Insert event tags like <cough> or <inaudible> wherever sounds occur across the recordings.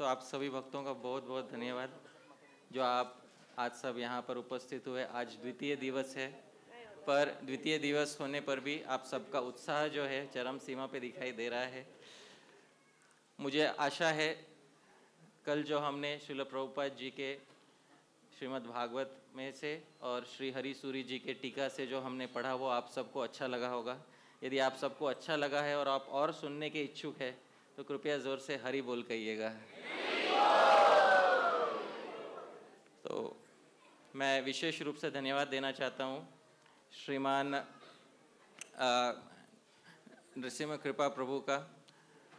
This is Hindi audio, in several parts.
तो आप सभी भक्तों का बहुत बहुत धन्यवाद, जो आप आज सब यहाँ पर उपस्थित हुए। आज द्वितीय दिवस है, पर द्वितीय दिवस होने पर भी आप सबका उत्साह जो है, चरम सीमा पे दिखाई दे रहा है। मुझे आशा है, कल जो हमने शिल प्रभुपाद जी के श्रीमद् भागवत में से और श्री हरि सूरी जी के टीका से जो हमने पढ़ा, वो आप सबको अच्छा लगा होगा। यदि आप सबको अच्छा लगा है और आप और सुनने के इच्छुक है तो कृपया ज़ोर से हरी बोल कहिएगा। तो मैं विशेष रूप से धन्यवाद देना चाहता हूँ श्रीमान नृसिंह कृपा प्रभु का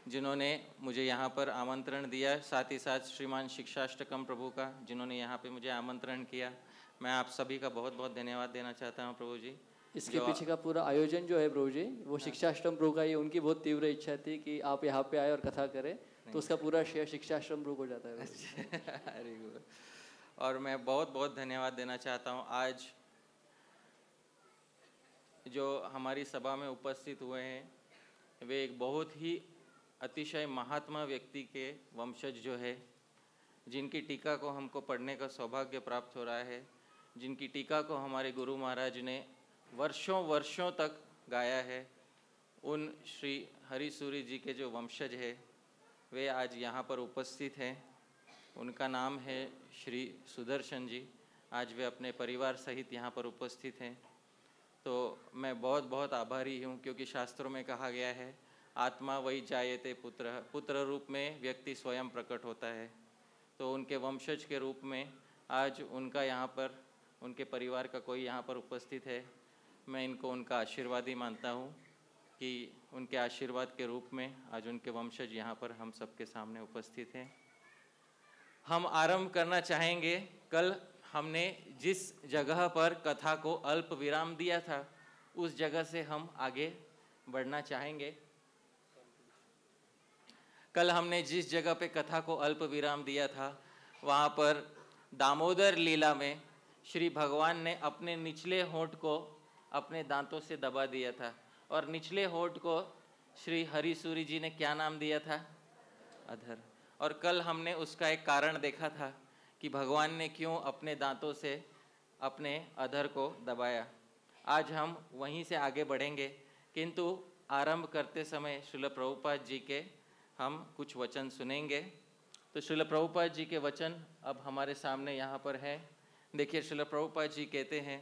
जिन्होंने मुझे यहाँ पर आमंत्रण दिया। साथ ही साथ श्रीमान शिक्षाष्टकम प्रभु का जिन्होंने यहाँ पे मुझे आमंत्रण किया। मैं आप सभी का बहुत बहुत धन्यवाद देना चाहता हूँ प्रभु जी। इसके पीछे का पूरा आयोजन जो है प्रभु जी वो हाँ। शिक्षाष्टम प्रभु का ये उनकी बहुत तीव्र इच्छा थी कि आप यहाँ पे आए और कथा करें। तो उसका पूरा श्रेय शिक्षाश्रम प्रभु हो जाता है। <laughs> वेरी गुड और मैं बहुत बहुत धन्यवाद देना चाहता हूँ। आज जो हमारी सभा में उपस्थित हुए हैं वे एक बहुत ही अतिशय महात्मा व्यक्ति के वंशज जो है जिनकी टीका को हमको पढ़ने का सौभाग्य प्राप्त हो रहा है जिनकी टीका को हमारे गुरु महाराज ने वर्षों वर्षों तक गाया है उन श्री हरि सूरी जी के जो वंशज है वे आज यहाँ पर उपस्थित हैं। उनका नाम है श्री सुदर्शन जी। आज वे अपने परिवार सहित यहाँ पर उपस्थित हैं। तो मैं बहुत बहुत आभारी हूँ क्योंकि शास्त्रों में कहा गया है, आत्मा वही जायते पुत्र पुत्र रूप में व्यक्ति स्वयं प्रकट होता है। तो उनके वंशज के रूप में आज उनका यहाँ पर, उनके परिवार का कोई यहाँ पर उपस्थित है, मैं इनको उनका आशीर्वाद ही मानता हूँ। कि उनके आशीर्वाद के रूप में आज उनके वंशज यहाँ पर हम सबके सामने उपस्थित हैं। हम आरंभ करना चाहेंगे, कल हमने जिस जगह पर कथा को अल्प विराम दिया था, उस जगह से हम आगे बढ़ना चाहेंगे। कल हमने जिस जगह पे कथा को अल्प विराम दिया था, वहाँ पर दामोदर लीला में श्री भगवान ने अपने निचले होठ को अपने दांतों से दबा दिया था। और निचले होठ को श्री हरिसूरी जी ने क्या नाम दिया था? अधर। और कल हमने उसका एक कारण देखा था कि भगवान ने क्यों अपने दांतों से अपने अधर को दबाया। आज हम वहीं से आगे बढ़ेंगे, किंतु आरंभ करते समय शिल प्रभुपाद जी के हम कुछ वचन सुनेंगे। तो शिल प्रभुपाद जी के वचन अब हमारे सामने यहाँ पर है। देखिए, शिल प्रभुपाद जी कहते हैं,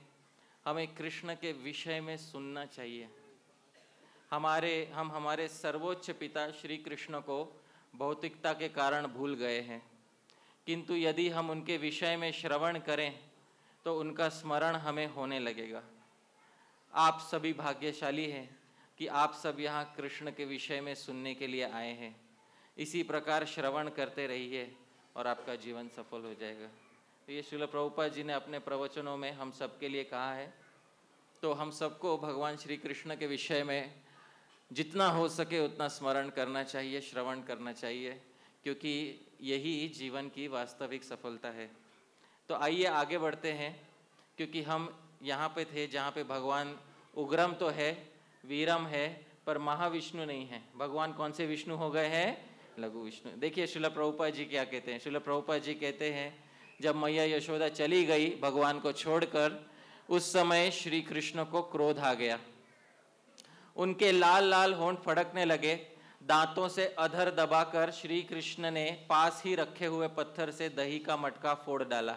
हमें कृष्ण के विषय में सुनना चाहिए। हमारे, हम हमारे सर्वोच्च पिता श्री कृष्ण को भौतिकता के कारण भूल गए हैं। किंतु यदि हम उनके विषय में श्रवण करें तो उनका स्मरण हमें होने लगेगा। आप सभी भाग्यशाली हैं कि आप सब यहाँ कृष्ण के विषय में सुनने के लिए आए हैं। इसी प्रकार श्रवण करते रहिए और आपका जीवन सफल हो जाएगा। तो ये शिल प्रभुपा जी ने अपने प्रवचनों में हम सबके लिए कहा है। तो हम सबको भगवान श्री कृष्ण के विषय में जितना हो सके उतना स्मरण करना चाहिए, श्रवण करना चाहिए, क्योंकि यही जीवन की वास्तविक सफलता है। तो आइए आगे बढ़ते हैं, क्योंकि हम यहाँ पे थे जहाँ पे भगवान उग्रम तो है, वीरम है, पर महाविष्णु नहीं है। भगवान कौन से विष्णु हो गए हैं? लघु विष्णु। देखिए शिला प्रभुपा जी क्या कहते हैं। शिला प्रभुपा जी कहते हैं, जब मैया यशोदा चली गई भगवान को छोड़कर, उस समय श्री कृष्ण को क्रोध आ गया। उनके लाल लाल होंठ फड़कने लगे। दांतों से अधर दबाकर श्री कृष्ण ने पास ही रखे हुए पत्थर से दही का मटका फोड़ डाला।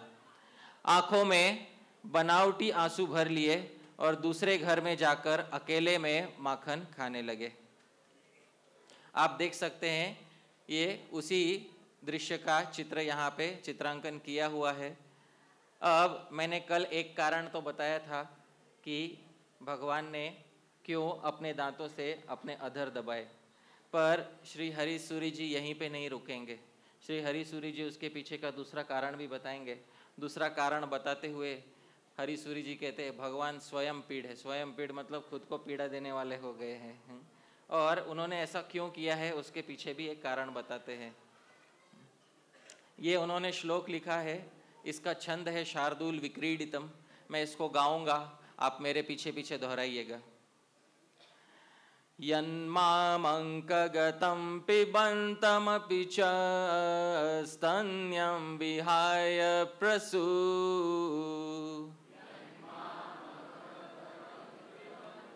आँखों में बनावटी आँसू भर लिए और दूसरे घर में जाकर अकेले में माखन खाने लगे। आप देख सकते हैं, ये उसी दृश्य का चित्र यहाँ पे चित्रांकन किया हुआ है। अब मैंने कल एक कारण तो बताया था कि भगवान ने क्यों अपने दांतों से अपने अधर दबाए? पर श्री हरि सूरी जी यहीं पे नहीं रुकेंगे। श्री हरि सूरी जी उसके पीछे का दूसरा कारण भी बताएँगे। दूसरा कारण बताते हुए हरि सूरी जी कहते हैं, भगवान स्वयं पीड़ है। स्वयं पीड़ मतलब खुद को पीड़ा देने वाले हो गए हैं और उन्होंने ऐसा क्यों किया है, उसके पीछे भी एक कारण बताते हैं। ये उन्होंने श्लोक लिखा है, इसका छंद है शार्दुल विक्रीडितम। मैं इसको गाऊँगा, आप मेरे पीछे पीछे दोहराइएगा। यन्मामङ्कगतं पिबन्तमपि च स्तन्यं विहाय प्रसू।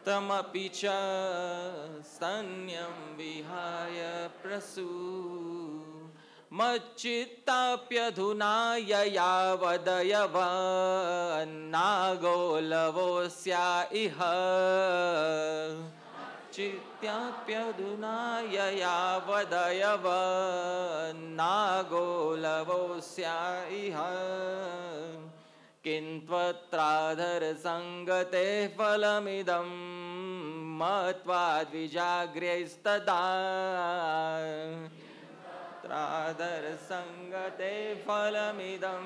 तमपि च स्तन्यं विहाय प्रसू। मच्चित्ताप्यधुना ययावदयवन्नागोलवोऽस्या इह। चित्याप्यधुना ययावदयवन्नागोलवोऽस्या इह किन्त्वत्राधरसङ्गते फलमिदं मत्वा द्विजाग्र्यैस्तदा त्रादरसङ्गते फलमिदं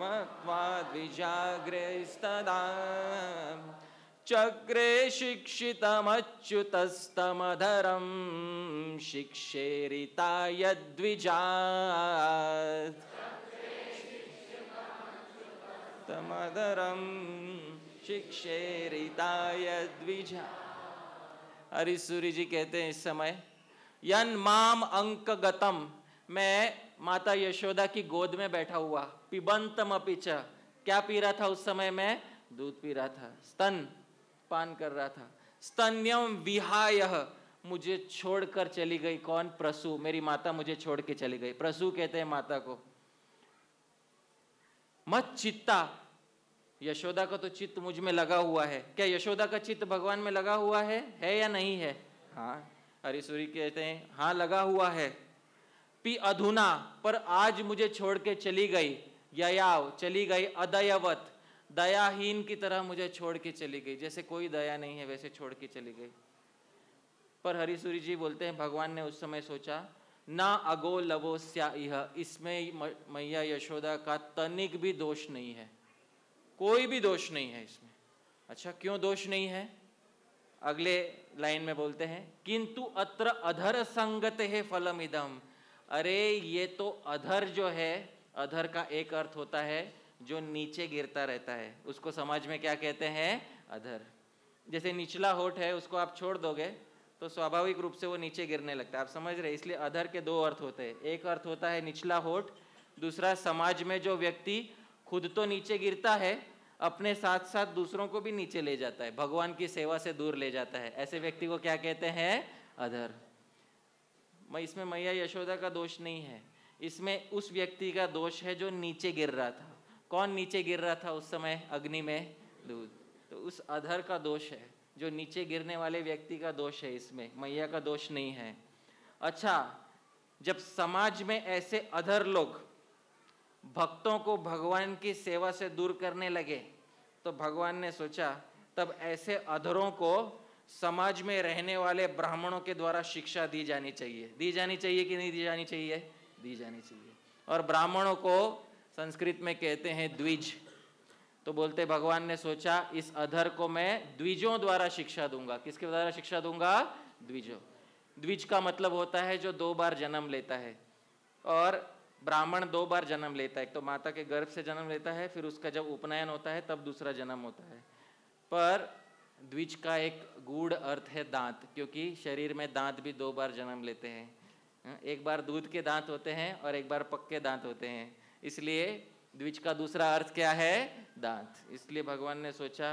मत्वा द्विजाग्र्यैस्तदा चक्रे शिक्षितमच्युतस्तमधरं शिक्षेरिता यद्विजात् तमदरम शिक्षेरिताय द्विजा। हरिसूरी जी कहते हैं इस समय, यन माम अंक गतम मैं माता यशोदा की गोद में बैठा हुआ पिबंतम अपिच क्या पी रहा था उस समय मैं? दूध पी रहा था। स्तन पान कर रहा था। स्तन्यम विहाय। मुझे छोड़कर चली गई। कौन? प्रसु। मेरी माता मुझे छोड़ के चली गई। प्रसु कहते हैं माता को, मत चित्ता। यशोदा का तो चित्त मुझमें लगा हुआ है। क्या यशोदा का चित्त भगवान में लगा हुआ है? है या नहीं है? हाँ। हरिसूरी कहते हैं हाँ लगा हुआ है। पी अधुना, पर आज मुझे छोड़ के चली गई। ययाव, चली गई अदयवत। दयाहीन की तरह मुझे छोड़ के चली गई। जैसे कोई दया नहीं है, वैसे छोड़ के चली गई। पर हरिसूरी जी बोलते हैं, भगवान ने उस समय सोचा, ना अगो लवो स्या इसमें मैया यशोदा का तनिक भी दोष नहीं है। कोई भी दोष नहीं है इसमें। अच्छा क्यों दोष नहीं है? अगले लाइन में बोलते हैं, किंतु अत्र अधर संगत है फलम इदम अरे, ये तो अधर जो है, अधर का एक अर्थ होता है जो नीचे गिरता रहता है, उसको समाज में क्या कहते हैं? अधर। जैसे निचला होठ है, उसको आप छोड़ दोगे तो स्वाभाविक रूप से वो नीचे गिरने लगता है। आप समझ रहे इसलिए अधर के दो अर्थ होते हैं। एक अर्थ होता है निचला होठ, दूसरा समाज में जो व्यक्ति खुद तो नीचे गिरता है, अपने साथ साथ दूसरों को भी नीचे ले जाता है, भगवान की सेवा से दूर ले जाता है। ऐसे व्यक्ति को क्या कहते हैं? अधर। मैं, इसमें मैया यशोदा का दोष नहीं है। इसमें उस व्यक्ति का दोष है जो नीचे गिर रहा था। कौन नीचे गिर रहा था उस समय अग्नि में? दूध। तो उस अधर का दोष है, जो नीचे गिरने वाले व्यक्ति का दोष है इसमें, मैया का दोष नहीं है। अच्छा जब समाज में ऐसे अधर लोग भक्तों को भगवान की सेवा से दूर करने लगे तो भगवान ने सोचा, तब ऐसे अधरों को समाज में रहने वाले ब्राह्मणों के द्वारा शिक्षा दी जानी चाहिए। दी जानी चाहिए कि नहीं दी जानी चाहिए? दी जानी चाहिए। और ब्राह्मणों को संस्कृत में कहते हैं द्विज। तो बोलते, भगवान ने सोचा, इस अधर को मैं द्विजों द्वारा शिक्षा दूँगा। किसके द्वारा शिक्षा दूँगा? द्विजों। द्विज का मतलब होता है जो दो बार जन्म लेता है। और ब्राह्मण दो बार जन्म लेता है। एक तो माता के गर्भ से जन्म लेता है, फिर उसका जब उपनयन होता है, तब दूसरा जन्म होता है। पर द्विज का एक गूढ़ अर्थ है दांत, क्योंकि शरीर में दांत भी दो बार जन्म लेते हैं। एक बार दूध के दांत होते हैं और एक बार पक्के दांत होते हैं। इसलिए द्विज का दूसरा अर्थ क्या है? दांत। इसलिए भगवान ने सोचा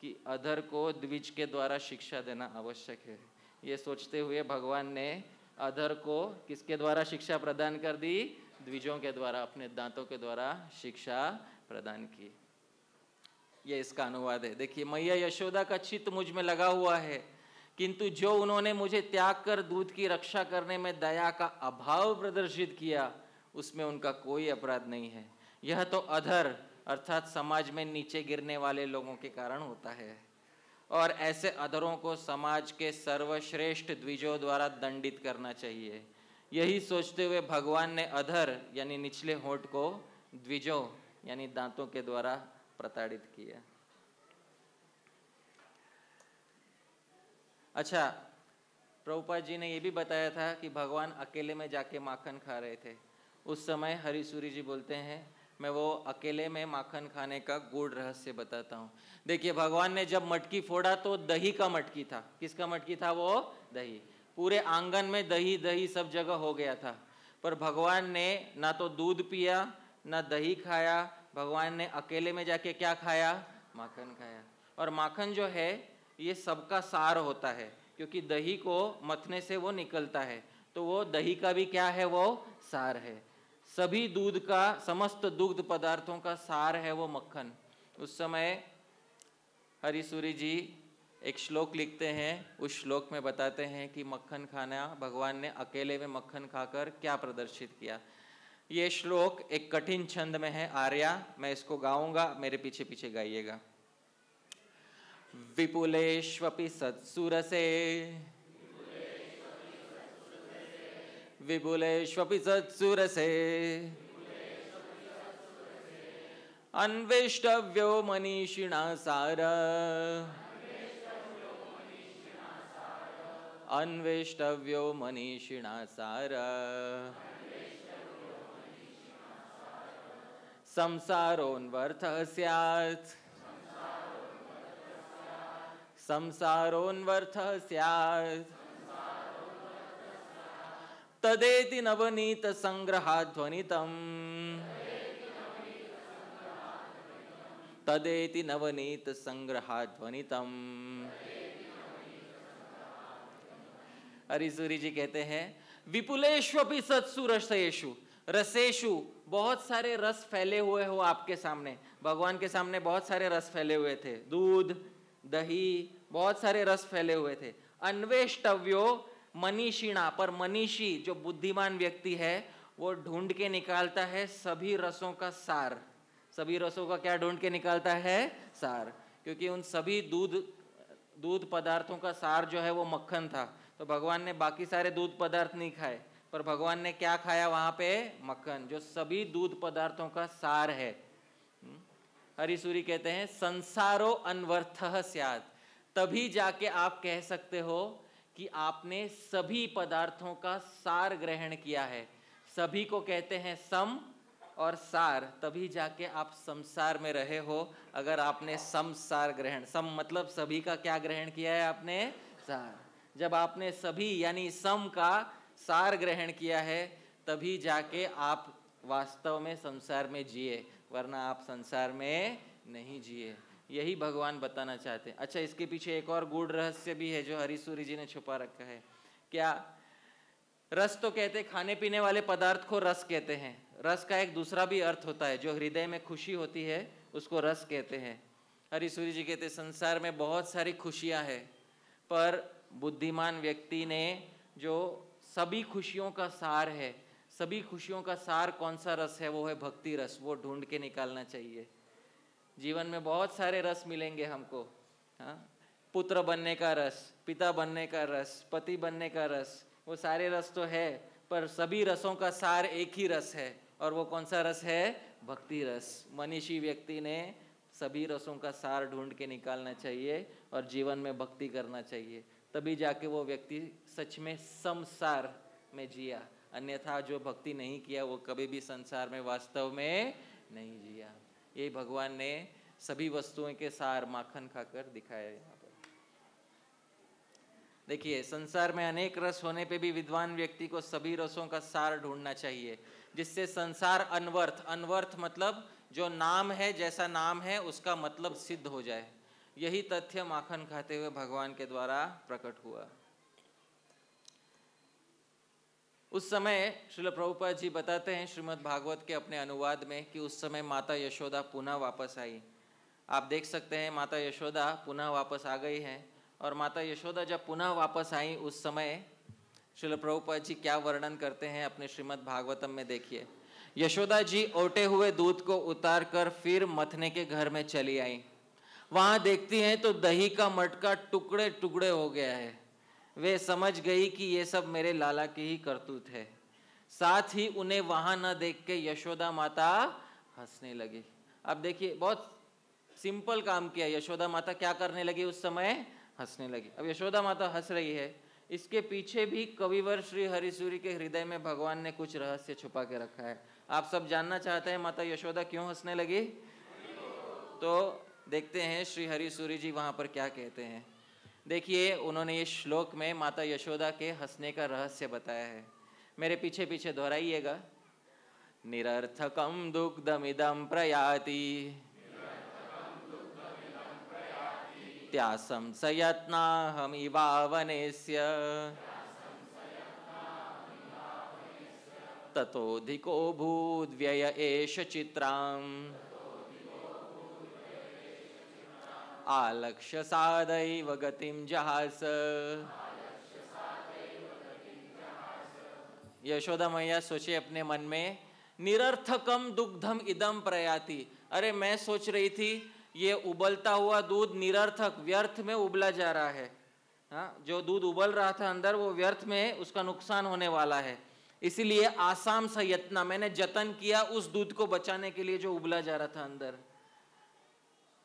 कि अधर को द्विज के द्वारा शिक्षा देना आवश्यक है। ये सोचते हुए भगवान ने अधर को किसके द्वारा शिक्षा प्रदान कर दी? द्विजों के द्वारा, अपने दांतों के द्वारा शिक्षा प्रदान की। ये इसका अनुवाद है। देखिए, मैया यशोदा का चित्त मुझमें लगा हुआ है, किंतु जो उन्होंने मुझे त्याग कर दूध की रक्षा करने में दया का अभाव प्रदर्शित किया उसमें उनका कोई अपराध नहीं है। यह तो अधर, अर्थात समाज में नीचे गिरने वाले लोगों के कारण होता है। और ऐसे अधरों को समाज के सर्वश्रेष्ठ द्विजों द्वारा दंडित करना चाहिए। यही सोचते हुए भगवान ने अधर, यानी निचले होठ को द्विजों, यानी दांतों के द्वारा प्रताड़ित किया। अच्छा प्रभुपा जी ने यह भी बताया था कि भगवान अकेले में जाके माखन खा रहे थे। उस समय हरिसूरी जी बोलते हैं, मैं वो अकेले में माखन खाने का गुड़ रहस्य बताता हूँ। देखिए, भगवान ने जब मटकी फोड़ा तो दही का मटकी था। किसका मटकी था वो? दही। पूरे आँगन में दही दही सब जगह हो गया था। पर भगवान ने ना तो दूध पिया, ना दही खाया। भगवान ने अकेले में जाके क्या खाया? माखन खाया। और माखन जो है, ये सबका सार होता है, क्योंकि दही को मथने से वो निकलता है। तो वो दही का भी क्या है? वो सार है। सभी दूध का, समस्त दुग्ध पदार्थों का सार है वो मक्खन। उस समय हरिसूरी जी एक श्लोक लिखते हैं, उस श्लोक में बताते हैं कि मक्खन खाना, भगवान ने अकेले में मक्खन खाकर क्या प्रदर्शित किया। ये श्लोक एक कठिन छंद में है, आर्या, मैं इसको गाऊँगा, मेरे पीछे पीछे गाइएगा। विपुलेश्वपि सत्सुरसे विपुलेश्वपि सत्सुरसे अन्वेष्टव्यो मनीषिणा सार। अन्वेष्टव्यो मनीषिणा सार। संसारोन्वर्थः स्यात् संसारोन्वर्थः स्यात् तदेति नवनीत नवनीतसङ्ग्रहाध्वनितम् तदेति नवनीत नवनीतसङ्ग्रहाध्वनितम् हरिसूरी जी कहते हैं विपुलेश्वपि सत्सु रसेशु रसेशु बहुत सारे रस फैले हुए हो आपके सामने। भगवान के सामने बहुत सारे रस फैले हुए थे। दूध, दही, बहुत सारे रस फैले हुए थे। अन्वेष्टव्यो मनीषिणा पर मनीषी जो बुद्धिमान व्यक्ति है, वो ढूंढ के निकालता है सभी रसों का सार। सभी रसों का क्या ढूंढ के निकालता है? सार। क्योंकि उन सभी दूध दूध पदार्थों का सार जो है वो मक्खन था। तो भगवान ने बाकी सारे दूध पदार्थ नहीं खाए। पर भगवान ने क्या खाया वहाँ पे? मक्खन, जो सभी दूध पदार्थों का सार है। हम्म? हरिसूरी कहते हैं, संसारो अनवर्थ सियात। तभी जाके आप कह सकते हो कि आपने सभी पदार्थों का सार ग्रहण किया है। सभी को कहते हैं सम और सार। तभी जाके आप संसार में रहे हो, अगर आपने संसार ग्रहण। सम मतलब सभी का क्या ग्रहण किया है आपने? सार। जब आपने सभी यानी सम का सार ग्रहण किया है, तभी जाके आप वास्तव में संसार में जिए, वरना आप संसार में नहीं जिए। यही भगवान बताना चाहते हैं। अच्छा इसके पीछे एक और गूढ़ रहस्य भी है जो हरीसूरी जी ने छुपा रखा है। क्या रस तो कहते खाने पीने वाले पदार्थ को रस कहते हैं। रस का एक दूसरा भी अर्थ होता है, जो हृदय में खुशी होती है, उसको रस कहते हैं। हरीसूरी जी कहते संसार में बहुत सारी खुशियाँ हैं, पर बुद्धिमान व्यक्ति ने जो सभी खुशियों का सार है, सभी खुशियों का सार कौन सा रस है, वो है भक्ति रस, वो ढूंढ के निकालना चाहिए। जीवन में बहुत सारे रस मिलेंगे हमको हाँ? पुत्र बनने का रस, पिता बनने का रस, पति बनने का रस, वो सारे रस तो है, पर सभी रसों का सार एक ही रस है। और वो कौन सा रस है? भक्ति रस। मनीषी व्यक्ति ने सभी रसों का सार ढूंढ के निकालना चाहिए और जीवन में भक्ति करना चाहिए। तभी जाके वो व्यक्ति सच में संसार में जिया। अन्यथा जो भक्ति नहीं किया, वो कभी भी संसार में वास्तव में नहीं जिया। ये भगवान ने सभी वस्तुओं के सार माखन खाकर दिखाया यहाँ पर। देखिए, संसार में अनेक रस होने पे भी विद्वान व्यक्ति को सभी रसों का सार ढूंढना चाहिए, जिससे संसार अनवर्थ अनवर्थ मतलब जो नाम है, जैसा नाम है, उसका मतलब सिद्ध हो जाए। यही तथ्य माखन खाते हुए भगवान के द्वारा प्रकट हुआ। उस समय श्रील प्रभुपाद जी बताते हैं श्रीमद् भागवत के अपने अनुवाद में कि उस समय माता यशोदा पुनः वापस आई। आप देख सकते हैं माता यशोदा पुनः वापस आ गई हैं और माता यशोदा जब पुनः वापस आई उस समय श्रील प्रभुपाद जी क्या वर्णन करते हैं अपने श्रीमद् भागवतम में देखिए। यशोदा जी ओटे हुए दूध को उतार कर फिर मथने के घर में चली आई। वहाँ देखती हैं तो दही का मटका टुकड़े टुकड़े हो गया है। वे समझ गई कि ये सब मेरे लाला की ही करतूत है। साथ ही उन्हें वहाँ न देख के यशोदा माता हंसने लगी। अब देखिए, बहुत सिंपल काम किया। यशोदा माता क्या करने लगी उस समय? हंसने लगी। अब यशोदा माता हंस रही है। इसके पीछे भी कविवर श्री हरिसूरी के हृदय में भगवान ने कुछ रहस्य छुपा के रखा है। आप सब जानना चाहते हैं माता यशोदा क्यों हंसने लगी? तो देखते हैं श्री हरिसूरी जी वहाँ पर क्या कहते हैं। देखिए, उन्होंने इस श्लोक में माता यशोदा के हंसने का रहस्य बताया है। मेरे पीछे पीछे दोहराइएगा। निरर्थकम दुग्धमिदम प्रयाति। त्यासं सयत्नाहमिवावनेस्य ततोऽधिको भूद्व्यय एष चित्राम्। आलक्ष्य सादैव गतिं जहास। यशोदा मैया सोचे अपने मन में निरर्थकम दुग्धम इदम प्रयाति। अरे, मैं सोच रही थी, ये उबलता हुआ दूध निरर्थक व्यर्थ में उबला जा रहा है। हाँ जो दूध उबल रहा था अंदर, वो व्यर्थ में उसका नुकसान होने वाला है। इसीलिए आसाम से यत्ना मैंने जतन किया उस दूध को बचाने के लिए जो उबला जा रहा था अंदर।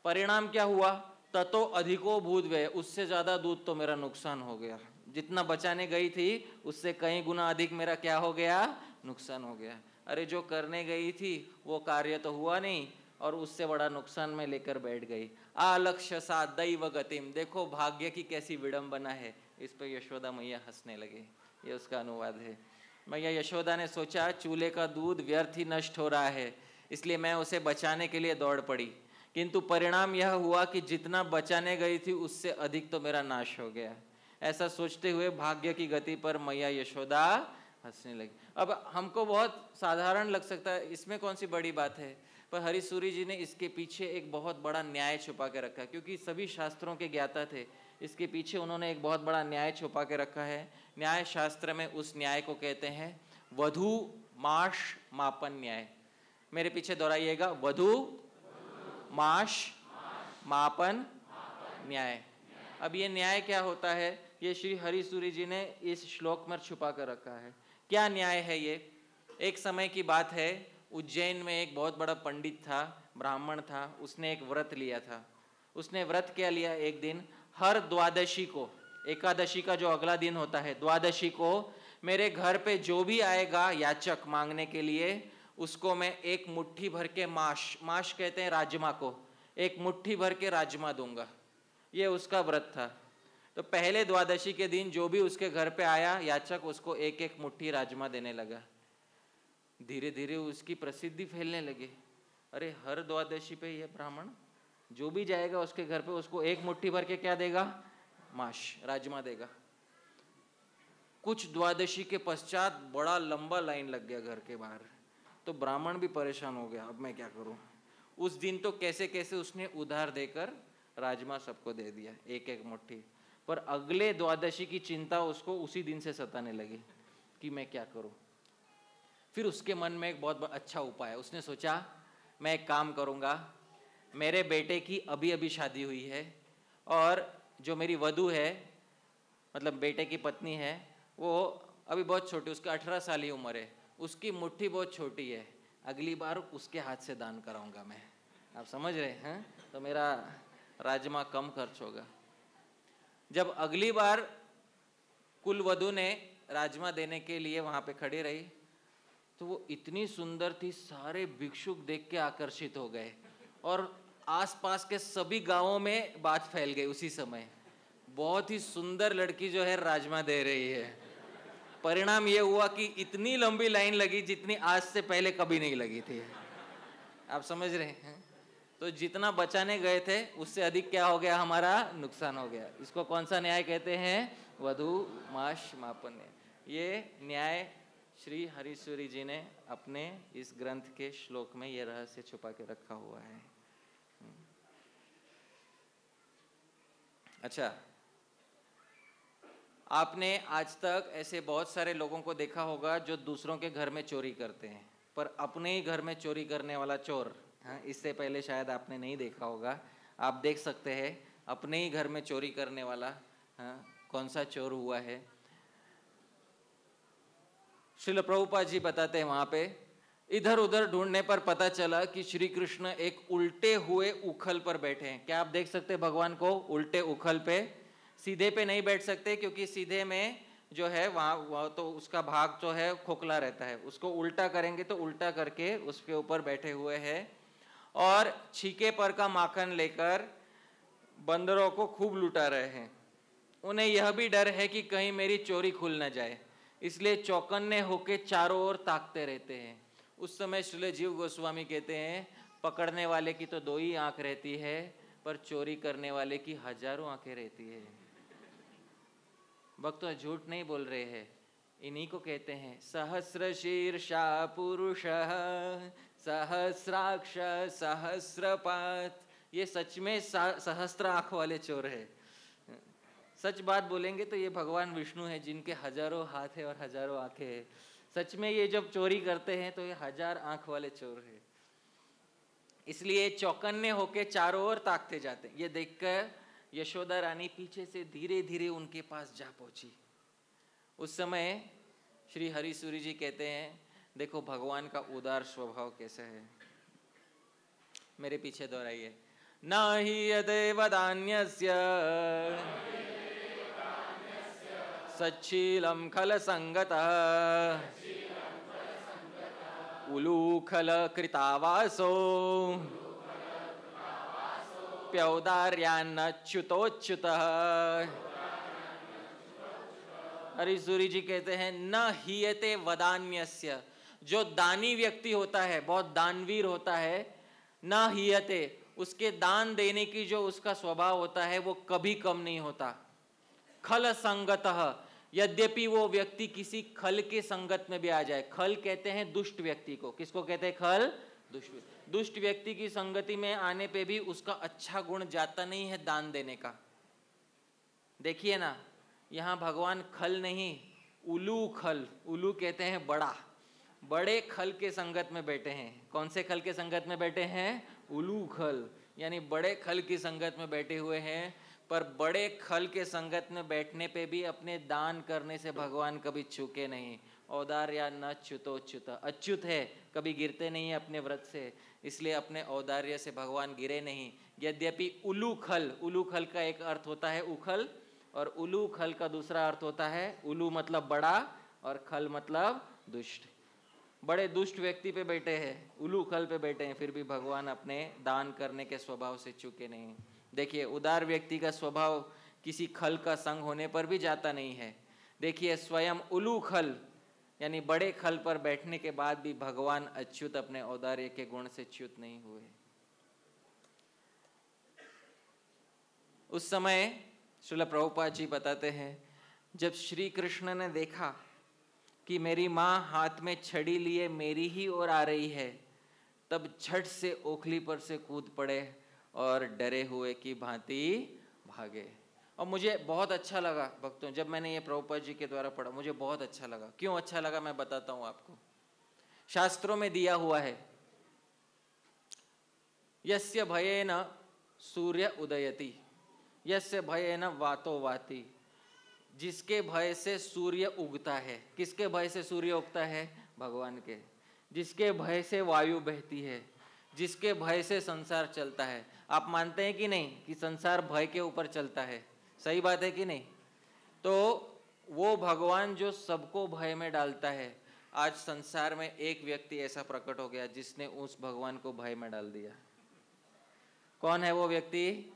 परिणाम क्या हुआ? ततो अधिको भूत वे उससे ज़्यादा दूध तो मेरा नुकसान हो गया। जितना बचाने गई थी, उससे कई गुना अधिक मेरा क्या हो गया? नुकसान हो गया। अरे, जो करने गई थी, वो कार्य तो हुआ नहीं, और उससे बड़ा नुकसान में लेकर बैठ गई। आलक्ष्य सा दैव गतिम। देखो, भाग्य की कैसी विडंबना है। इस पर यशोदा मैया हंसने लगे। ये उसका अनुवाद है। मैया, यशोदा ने सोचा, चूल्हे का दूध व्यर्थ ही नष्ट हो रहा है। इसलिए मैं उसे बचाने के लिए दौड़ पड़ी। किंतु परिणाम यह हुआ कि जितना बचाने गई थी, उससे अधिक तो मेरा नाश हो गया। ऐसा सोचते हुए भाग्य की गति पर मैया यशोदा हंसने लगी। अब हमको बहुत साधारण लग सकता है, इसमें कौन सी बड़ी बात है? पर हरिसूरी जी ने इसके पीछे एक बहुत बड़ा न्याय छुपा के रखा, क्योंकि सभी शास्त्रों के ज्ञाता थे। इसके पीछे उन्होंने एक बहुत बड़ा न्याय छुपा के रखा है। न्याय शास्त्र में उस न्याय को कहते हैं, वधु माश मापन न्याय। मेरे पीछे दोहराइएगा, वधु माश मापन न्याय। अब ये न्याय क्या होता है? ये श्री हरिसूरी जी ने इस श्लोक में छुपा कर रखा है। क्या न्याय है ये? एक समय की बात है उज्जैन में एक बहुत बड़ा पंडित था ब्राह्मण था उसने एक व्रत लिया था। उसने व्रत क्या लिया एक दिन? हर द्वादशी को एकादशी का जो अगला दिन होता है द्वादशी को मेरे घर पे जो भी आएगा याचक मांगने के लिए उसको मैं एक मुट्ठी भर के माश माश कहते हैं राजमा को, एक मुट्ठी भर के राजमा दूँगा। ये उसका व्रत था। तो पहले द्वादशी के दिन जो भी उसके घर पे आया, याचक उसको एक एक मुट्ठी राजमा देने लगा। धीरे धीरे उसकी प्रसिद्धि फैलने लगे। अरे, हर द्वादशी पे ये ब्राह्मण, जो भी जाएगा उसके घर पे, उसको एक मुट्ठी भर के क्या देगा? माश, राजमा देगा। कुछ द्वादशी के पश्चात बड़ा लंबा लाइन लग गया घर के बाहर। तो ब्राह्मण भी परेशान हो गया, अब मैं क्या करूँ? उस दिन तो कैसे कैसे उसने उधार देकर राजमा सबको दे दिया, एक एक मुट्ठी। पर अगले द्वादशी की चिंता उसको उसी दिन से सताने लगी कि मैं क्या करूँ? फिर उसके मन में एक बहुत अच्छा उपाय उसने सोचा, मैं एक काम करूँगा, मेरे बेटे की अभी अभी शादी हुई है और जो मेरी वधु है मतलब बेटे की पत्नी है, वो अभी बहुत छोटी, उसकी अठारह साल ही उम्र है। उसकी मुट्ठी बहुत छोटी है, अगली बार उसके हाथ से दान कराऊँगा मैं। आप समझ रहे हैं? तो मेरा राजमा कम खर्च होगा। जब अगली बार कुलवधु ने राजमा देने के लिए वहाँ पे खड़ी रही तो वो इतनी सुंदर थी, सारे भिक्षुक देख के आकर्षित हो गए और आसपास के सभी गाँवों में बात फैल गई उसी समय। बहुत ही सुंदर लड़की जो है राजमा दे रही है। परिणाम ये हुआ कि इतनी लंबी लाइन लगी जितनी आज से पहले कभी नहीं लगी थी। आप समझ रहे हैं? तो जितना बचाने गए थे, उससे अधिक क्या हो गया? हमारा नुकसान हो गया। इसको कौन सा न्याय कहते हैं? वधु माश मापन ये न्याय श्री हरीश्वरी जी ने अपने इस ग्रंथ के श्लोक में यह रहस्य छुपा के रखा हुआ है। हम्म। अच्छा आपने आज तक ऐसे बहुत सारे लोगों को देखा होगा जो दूसरों के घर में चोरी करते हैं, पर अपने ही घर में चोरी करने वाला चोर हाँ इससे पहले शायद आपने नहीं देखा होगा। आप देख सकते हैं, अपने ही घर में चोरी करने वाला हाँ कौन सा चोर हुआ है। श्रील प्रभुपा जी बताते हैं वहाँ पे इधर उधर ढूँढने पर पता चला कि श्री कृष्ण एक उल्टे हुए उखल पर बैठे हैं। क्या आप देख सकते हैं भगवान को उल्टे उखल पे सीधे पे नहीं बैठ सकते क्योंकि सीधे में जो है वहाँ, वह तो उसका भाग जो है खोखला रहता है। उसको उल्टा करेंगे तो उल्टा करके उसके ऊपर बैठे हुए हैं और छीके पर का माखन लेकर बंदरों को खूब लुटा रहे हैं। उन्हें यह भी डर है कि कहीं मेरी चोरी खुल न जाए। इसलिए चौकन्ने होके चारों ओर ताकते रहते हैं। उस समय श्रील जीव गोस्वामी कहते हैं, पकड़ने वाले की तो दो ही आँख रहती है, पर चोरी करने वाले की हज़ारों आँखें रहती है। भक्त, झूठ नहीं बोल रहे हैं। इन्हीं को कहते हैं, सहस्र शीर्षा पुरुष, सहस्राक्ष, सहस्रपात। ये सच में सहस्त्र आँख वाले चोर है। सच बात बोलेंगे तो ये भगवान विष्णु है, जिनके हज़ारों हाथ है और हज़ारों आँखें है। सच में ये जब चोरी करते हैं तो ये हज़ार आँख वाले चोर है। इसलिए चौकन्ने होके चारों ओर ताकते जाते ये देखकर यशोदा रानी पीछे से धीरे धीरे उनके पास जा पहुँची। उस समय श्री हरिसूरी जी कहते हैं, देखो, भगवान का उदार स्वभाव कैसा है? मेरे पीछे दोहराइए। न यदेवदान्यस्य सच्शीलं खल संगतः उलूखल कृतावासो प्यौदार्यान्नच्युतोच्युत हरिसूरी जी कहते हैं, न हियते वदान्यस्य। जो दानी व्यक्ति होता है, बहुत दानवीर होता है, न हियते, उसके दान देने की जो उसका स्वभाव होता है, वो कभी कम नहीं होता। खल संगत, यद्यपि वो व्यक्ति किसी खल के संगत में भी आ जाए। खल कहते हैं दुष्ट व्यक्ति को। किसको कहते हैं खल? दुष्ट दुष्ट व्यक्ति की संगति में आने पे भी उसका अच्छा गुण जाता नहीं है दान देने का। देखिए ना, यहाँ भगवान खल नहीं, उलू खल। उलू कहते हैं बड़ा। बड़े खल के संगत में बैठे हैं। कौन से खल के संगत में बैठे हैं? उलू खल। यानी बड़े खल की संगत में बैठे हुए हैं। पर बड़े खल के संगत में बैठने पे भी अपने दान करने से भगवान कभी चुके नहीं। औदार्य न च्युतो च्युत अच्युत है, कभी गिरते नहीं है अपने व्रत से, इसलिए अपने औदार्य से भगवान गिरे नहीं। यद्यपि उलू खल उलू खल का एक अर्थ होता है उखल, और उलू खल का दूसरा अर्थ होता है उलू मतलब बड़ा, और खल मतलब दुष्ट। बड़े दुष्ट व्यक्ति पे बैठे हैं उलू खल पे बैठे हैं, फिर भी भगवान अपने दान करने के स्वभाव से चुके नहीं। देखिए, उदार व्यक्ति का स्वभाव किसी खल का संग होने पर भी जाता नहीं है। देखिए, स्वयं उलू खल यानी बड़े खल पर बैठने के बाद भी भगवान अच्युत अपने औदार्य के गुण से च्युत नहीं हुए। उस समय श्रील प्रभुपाद जी बताते हैं, जब श्री कृष्ण ने देखा कि मेरी माँ हाथ में छड़ी लिए मेरी ही ओर आ रही है, तब झट से ओखली पर से कूद पड़े और डरे हुए की भांति भागे। और मुझे बहुत अच्छा लगा भक्तों, जब मैंने ये प्रभुपद जी के द्वारा पढ़ा, मुझे बहुत अच्छा लगा। क्यों अच्छा लगा मैं बताता हूँ आपको। शास्त्रों में दिया हुआ है, यस्य भये न सूर्य उदयति, यस्य भये न वातो वाती, जिसके भय से सूर्य उगता है। किसके भय से सूर्य उगता है? भगवान के। जिसके भय से वायु बहती है, जिसके भय से संसार चलता है। आप मानते हैं कि नहीं कि संसार भय के ऊपर चलता है? सही बात है कि नहीं? तो वो भगवान जो सबको भय में डालता है, आज संसार में एक व्यक्ति ऐसा प्रकट हो गया जिसने उस भगवान को भय में डाल दिया। कौन है वो व्यक्ति?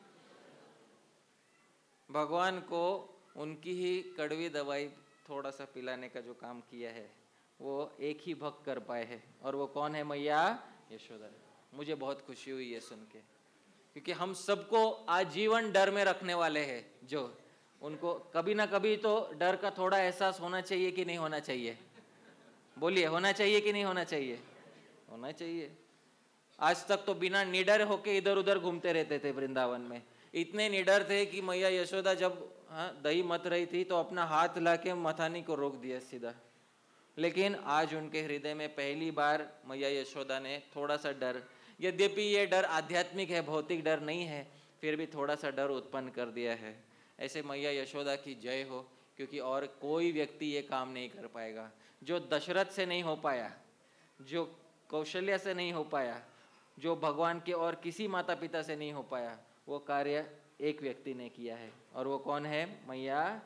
भगवान को उनकी ही कड़वी दवाई थोड़ा सा पिलाने का जो काम किया है, वो एक ही भक्त कर पाए हैं। और वो कौन है मैया? यशोदा। मुझे बहुत खुशी हुई है सुन के। क्योंकि हम सबको आजीवन डर में रखने वाले हैं, जो उनको कभी ना कभी तो डर का थोड़ा एहसास होना चाहिए कि नहीं होना चाहिए। बोलिए, होना चाहिए कि नहीं होना चाहिए? होना चाहिए। आज तक तो बिना निडर होके इधर उधर घूमते रहते थे वृंदावन में। इतने निडर थे कि मैया यशोदा जब हाँ दही मत रही थी तो अपना हाथ ला के मथानी को रोक दिया सीधा। लेकिन आज उनके हृदय में पहली बार मैया यशोदा ने थोड़ा सा डर यद्यपि ये डर आध्यात्मिक है, भौतिक डर नहीं है, फिर भी थोड़ा सा डर उत्पन्न कर दिया है। ऐसे मैया यशोदा की जय हो, क्योंकि और कोई व्यक्ति ये काम नहीं कर पाएगा। जो दशरथ से नहीं हो पाया, जो कौशल्या से नहीं हो पाया, जो भगवान के और किसी माता पिता से नहीं हो पाया, वो कार्य एक व्यक्ति ने किया है। और वो कौन है? मैया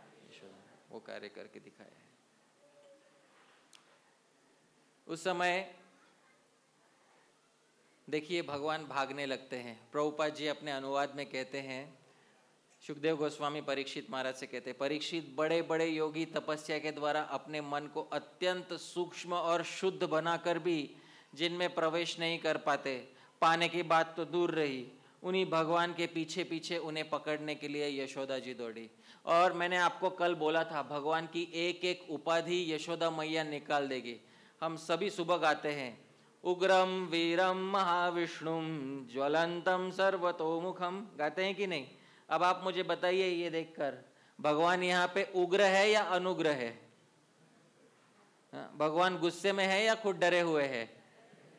वो कार्य करके दिखाया है। उस समय देखिए, भगवान भागने लगते हैं। प्रभुपाद जी अपने अनुवाद में कहते हैं, सुखदेव गोस्वामी परीक्षित महाराज से कहते हैं, परीक्षित बड़े बड़े योगी तपस्या के द्वारा अपने मन को अत्यंत सूक्ष्म और शुद्ध बनाकर भी जिनमें प्रवेश नहीं कर पाते, पाने की बात तो दूर रही, उन्हीं भगवान के पीछे पीछे उन्हें पकड़ने के लिए यशोदा जी दौड़ी। और मैंने आपको कल बोला था, भगवान की एक एक उपाधि यशोदा मैया निकाल देगी। हम सभी सुबह गाते हैं उग्रम वीरम महाविष्णु ज्वलंतम सर्वतोमुखम गाते हैं कि नहीं? अब आप मुझे बताइए ये देखकर भगवान यहाँ पे उग्र है या अनुग्रह है? हाँ, भगवान गुस्से में है या खुद डरे हुए है?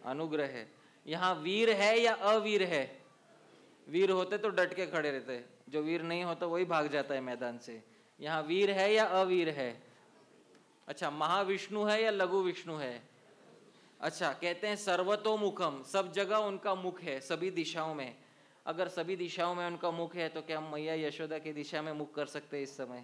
अनुग्रह है। यहाँ वीर है या अवीर है? वीर होते तो डट के खड़े रहते जो वीर नहीं होता वही भाग जाता है मैदान से। यहाँ वीर है या अवीर है? अच्छा महाविष्णु है या लघु विष्णु है? अच्छा कहते हैं सर्वतोमुखम, सब जगह उनका मुख है, सभी दिशाओं में। अगर सभी दिशाओं में उनका मुख है तो क्या हम मैया यशोदा की दिशा में मुख कर सकते हैं इस समय?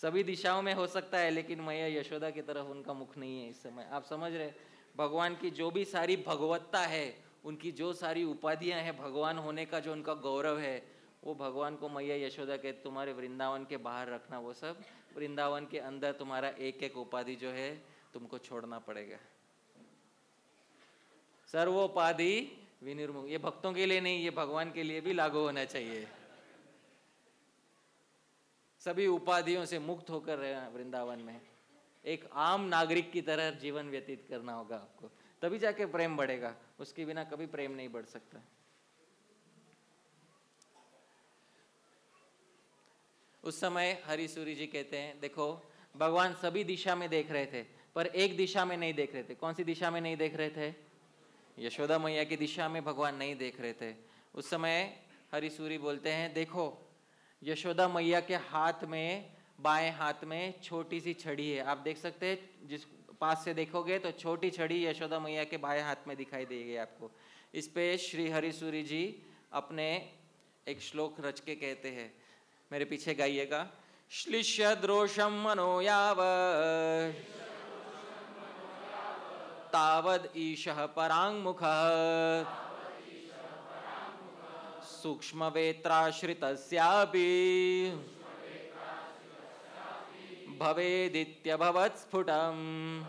सभी दिशाओं में हो सकता है, लेकिन मैया यशोदा की तरफ़ उनका मुख नहीं है इस समय। आप समझ रहे भगवान की जो भी सारी भगवत्ता है, उनकी जो सारी उपाधियाँ हैं, भगवान होने का जो उनका गौरव है, वो भगवान को मैया यशोदा के, तुम्हारे वृंदावन के बाहर रखना, वो सब वृंदावन के अंदर तुम्हारा एक एक उपाधि जो है तुमको छोड़ना पड़ेगा। सर्वोपाधि विनिर्मुख ये भक्तों के लिए नहीं, ये भगवान के लिए भी लागू होना चाहिए। सभी उपाधियों से मुक्त होकर रहना वृंदावन में। एक आम नागरिक की तरह जीवन व्यतीत करना होगा आपको। तभी जाके प्रेम बढ़ेगा, उसके बिना कभी प्रेम नहीं बढ़ सकता। उस समय हरिसूरी जी कहते हैं, देखो, भगवान सभी दिशा में देख रहे थे पर एक दिशा में नहीं देख रहे थे। कौन सी दिशा में नहीं देख रहे थे? यशोदा मैया की दिशा में भगवान नहीं देख रहे थे। उस समय हरिसूरी बोलते हैं, देखो, यशोदा मैया के हाथ में, बाएँ हाथ में छोटी सी छड़ी है। आप देख सकते हैं, जिस पास से देखोगे तो छोटी छड़ी यशोदा मैया के बाएँ हाथ में दिखाई देगी आपको। इस पे श्री हरिसूरी जी अपने एक श्लोक रच के कहते हैं। मेरे पीछे गाइएगा, श्लिष्य द्रोषम मनोयाव तावद ईशः पराङ्मुख। सूक्ष्मवेत्राश्रितस्यापि। भवेदित्यभवत्स्फुटम्।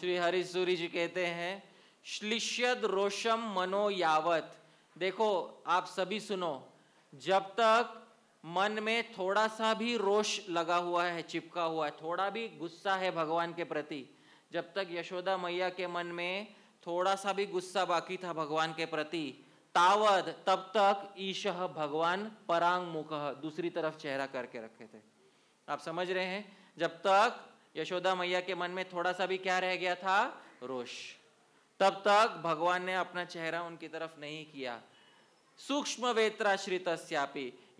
श्री हरिसूरी जी कहते हैं, श्लिष्यद रोशम मनो यावत। देखो, आप सभी सुनो, जब तक मन में थोड़ा सा भी रोष लगा हुआ है, चिपका हुआ है, थोड़ा भी गुस्सा है भगवान के प्रति जब तक यशोदा मैया के मन में थोड़ा सा भी गुस्सा बाकी था भगवान के प्रति तावद तब तक ईश भगवान परांग मुख दूसरी तरफ़ चेहरा करके रखे थे। आप समझ रहे हैं? जब तक यशोदा मैया के मन में थोड़ा सा भी क्या रह गया था? रोष। तब तक भगवान ने अपना चेहरा उनकी तरफ़ नहीं किया। सूक्ष्म वेत्राश्रित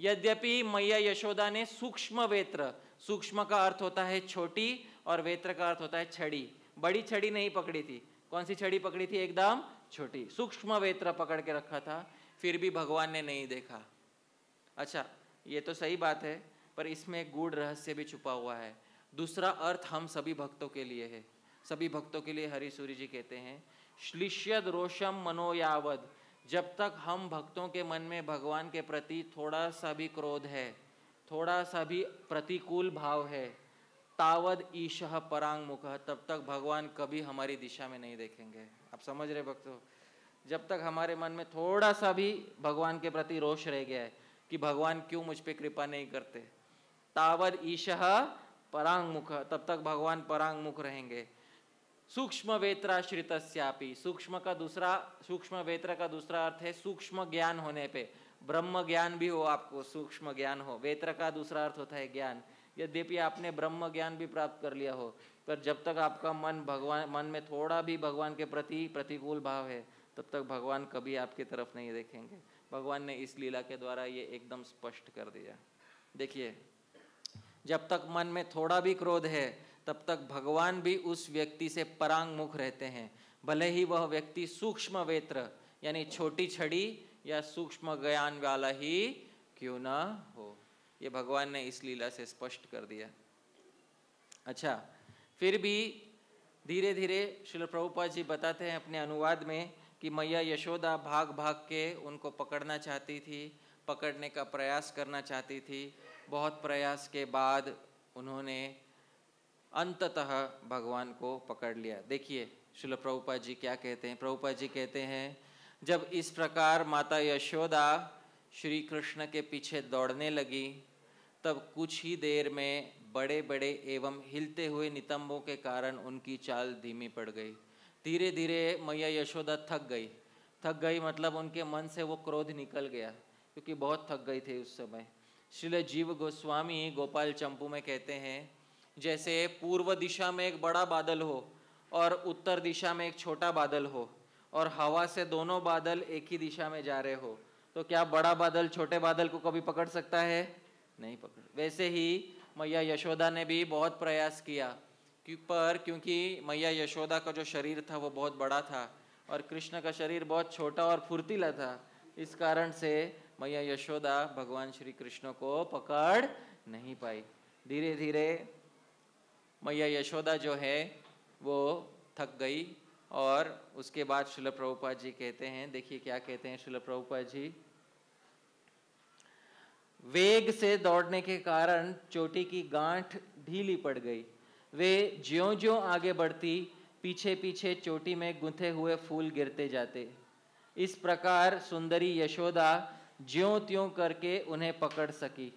यद्यपि मैया यशोदा ने सूक्ष्म वेत्र सूक्ष्म का अर्थ होता है छोटी और वेत्र का अर्थ होता है छड़ी। बड़ी छड़ी नहीं पकड़ी थी। कौन सी छड़ी पकड़ी थी? एकदम छोटी। सूक्ष्म वेत्र पकड़ के रखा था, फिर भी भगवान ने नहीं देखा। अच्छा ये तो सही बात है, पर इसमें एक गूढ़ रहस्य भी छुपा हुआ है। दूसरा अर्थ हम सभी भक्तों के लिए है। सभी भक्तों के लिए हरि सूर्य जी कहते हैं, श्लिष्यद रोशम मनोयावद जब तक हम भक्तों के मन में भगवान के प्रति थोड़ा सा भी क्रोध है, थोड़ा सा भी प्रतिकूल भाव है तावद ईशह परांग मुख, तब तक भगवान कभी हमारी दिशा में नहीं देखेंगे। आप समझ रहे भक्तों? जब तक हमारे मन में थोड़ा सा भी भगवान के प्रति रोष रह गया है कि भगवान क्यों मुझ पर कृपा नहीं करते। तावद ईशह परांग मुख, तब तक भगवान परांग मुख रहेंगे। सूक्ष्म वेत्राश्रित सूक्ष्म का दूसरा, सूक्ष्म वेत्र का दूसरा अर्थ है सूक्ष्म ज्ञान होने पे। ब्रह्म ज्ञान भी हो आपको, सूक्ष्म ज्ञान हो। वेत्र का दूसरा अर्थ होता है ज्ञान। यद्यपि आपने ब्रह्म ज्ञान भी प्राप्त कर लिया हो, पर जब तक आपका मन भगवान, मन में थोड़ा भी भगवान के प्रति प्रतिकूल भाव है, तब तक भगवान कभी आपकी तरफ़ नहीं देखेंगे। भगवान ने इस लीला के द्वारा ये एकदम स्पष्ट कर दिया। देखिए, जब तक मन में थोड़ा भी क्रोध है, तब तक भगवान भी उस व्यक्ति से परांग मुख रहते हैं। भले ही वह व्यक्ति सूक्ष्म वेत्र, यानी छोटी छड़ी या सूक्ष्म ज्ञान वाला ही क्यों ना हो। ये भगवान ने इस लीला से स्पष्ट कर दिया। अच्छा फिर भी धीरे धीरे श्री प्रभुपा जी बताते हैं अपने अनुवाद में कि मैया यशोदा भाग भाग के उनको पकड़ना चाहती थी, पकड़ने का प्रयास करना चाहती थी। बहुत प्रयास के बाद उन्होंने अंततः भगवान को पकड़ लिया। देखिए शिल प्रभुपा जी क्या कहते हैं। प्रभुपा जी कहते हैं, जब इस प्रकार माता यशोदा श्री कृष्ण के पीछे दौड़ने लगी तब कुछ ही देर में बड़े बड़े एवं हिलते हुए नितंबों के कारण उनकी चाल धीमी पड़ गई। धीरे धीरे मैया यशोदा थक गई। थक गई मतलब उनके मन से वो क्रोध निकल गया, क्योंकि बहुत थक गई थी उस समय। श्रील जीव गोस्वामी गोपाल चंपू में कहते हैं, जैसे पूर्व दिशा में एक बड़ा बादल हो और उत्तर दिशा में एक छोटा बादल हो और हवा से दोनों बादल एक ही दिशा में जा रहे हो तो क्या बड़ा बादल छोटे बादल को कभी पकड़ सकता है? नहीं पकड़। वैसे ही मैया यशोदा ने भी बहुत प्रयास किया, क्यों पर क्योंकि मैया यशोदा का जो शरीर था वो बहुत बड़ा था और कृष्ण का शरीर बहुत छोटा और फुर्तीला था। इस कारण से मैया यशोदा भगवान श्री कृष्ण को पकड़ नहीं पाई। धीरे धीरे मैया यशोदा जो है, वो थक गई और उसके बाद शिल प्रभुपा जी कहते हैं, देखिए क्या कहते हैं शिल प्रभुपा जी। वेग से दौड़ने के कारण चोटी की गांठ ढीली पड़ गई। वे ज्यो ज्यो आगे बढ़ती पीछे पीछे चोटी में गुंथे हुए फूल गिरते जाते। इस प्रकार सुंदरी यशोदा ज्यो त्यों करके उन्हें पकड़ सकी।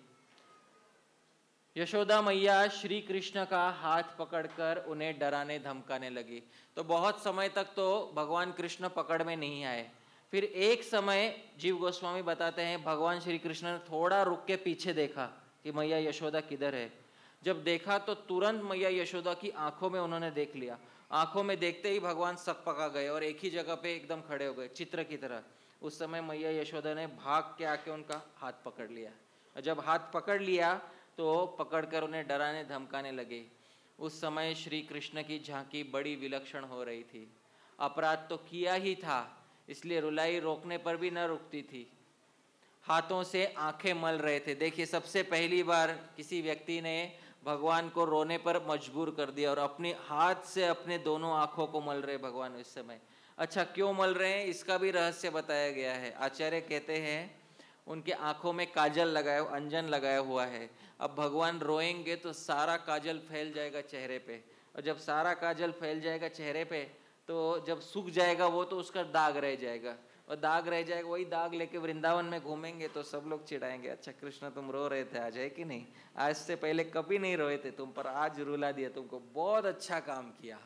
यशोदा मैया श्री कृष्ण का हाथ पकड़कर उन्हें डराने धमकाने लगी। तो बहुत समय तक तो भगवान कृष्ण पकड़ में नहीं आए। फिर एक समय जीव गोस्वामी बताते हैं, भगवान श्री कृष्ण ने थोड़ा रुक के पीछे देखा कि मैया यशोदा किधर है। जब देखा तो तुरंत मैया यशोदा की आँखों में उन्होंने देख लिया। आँखों में देखते ही भगवान सक पका गए और एक ही जगह पे एकदम खड़े हो गए, चित्र की तरह। उस समय मैया यशोदा ने भाग के आके उनका हाथ पकड़ लिया। जब हाथ पकड़ लिया तो पकड़कर उन्हें डराने, धमकाने लगे। उस समय श्री कृष्ण की झांकी बड़ी विलक्षण हो रही थी। अपराध तो किया ही था इसलिए रुलाई रोकने पर भी न रुकती थी। हाथों से आँखें मल रहे थे। देखिए, सबसे पहली बार किसी व्यक्ति ने भगवान को रोने पर मजबूर कर दिया और अपने हाथ से अपने दोनों आँखों को मल रहे भगवान इस समय। अच्छा क्यों मल रहे हैं? इसका भी रहस्य बताया गया है। आचार्य कहते हैं, उनके आँखों में काजल लगाया, अंजन लगाया हुआ है। अब भगवान रोएँगे तो सारा काजल फैल जाएगा चेहरे पे। और जब सारा काजल फैल जाएगा चेहरे पे तो जब सूख जाएगा वो तो उसका दाग रह जाएगा। और दाग रह जाएगा, वही दाग लेके वृंदावन में घूमेंगे तो सब लोग चिढ़ाएँगे अच्छा कृष्ण, तुम रो रहे थे आज, है कि नहीं? आज से पहले कभी नहीं रोए थे तुम, पर आज रुला दिया तुमको। बहुत अच्छा काम किया।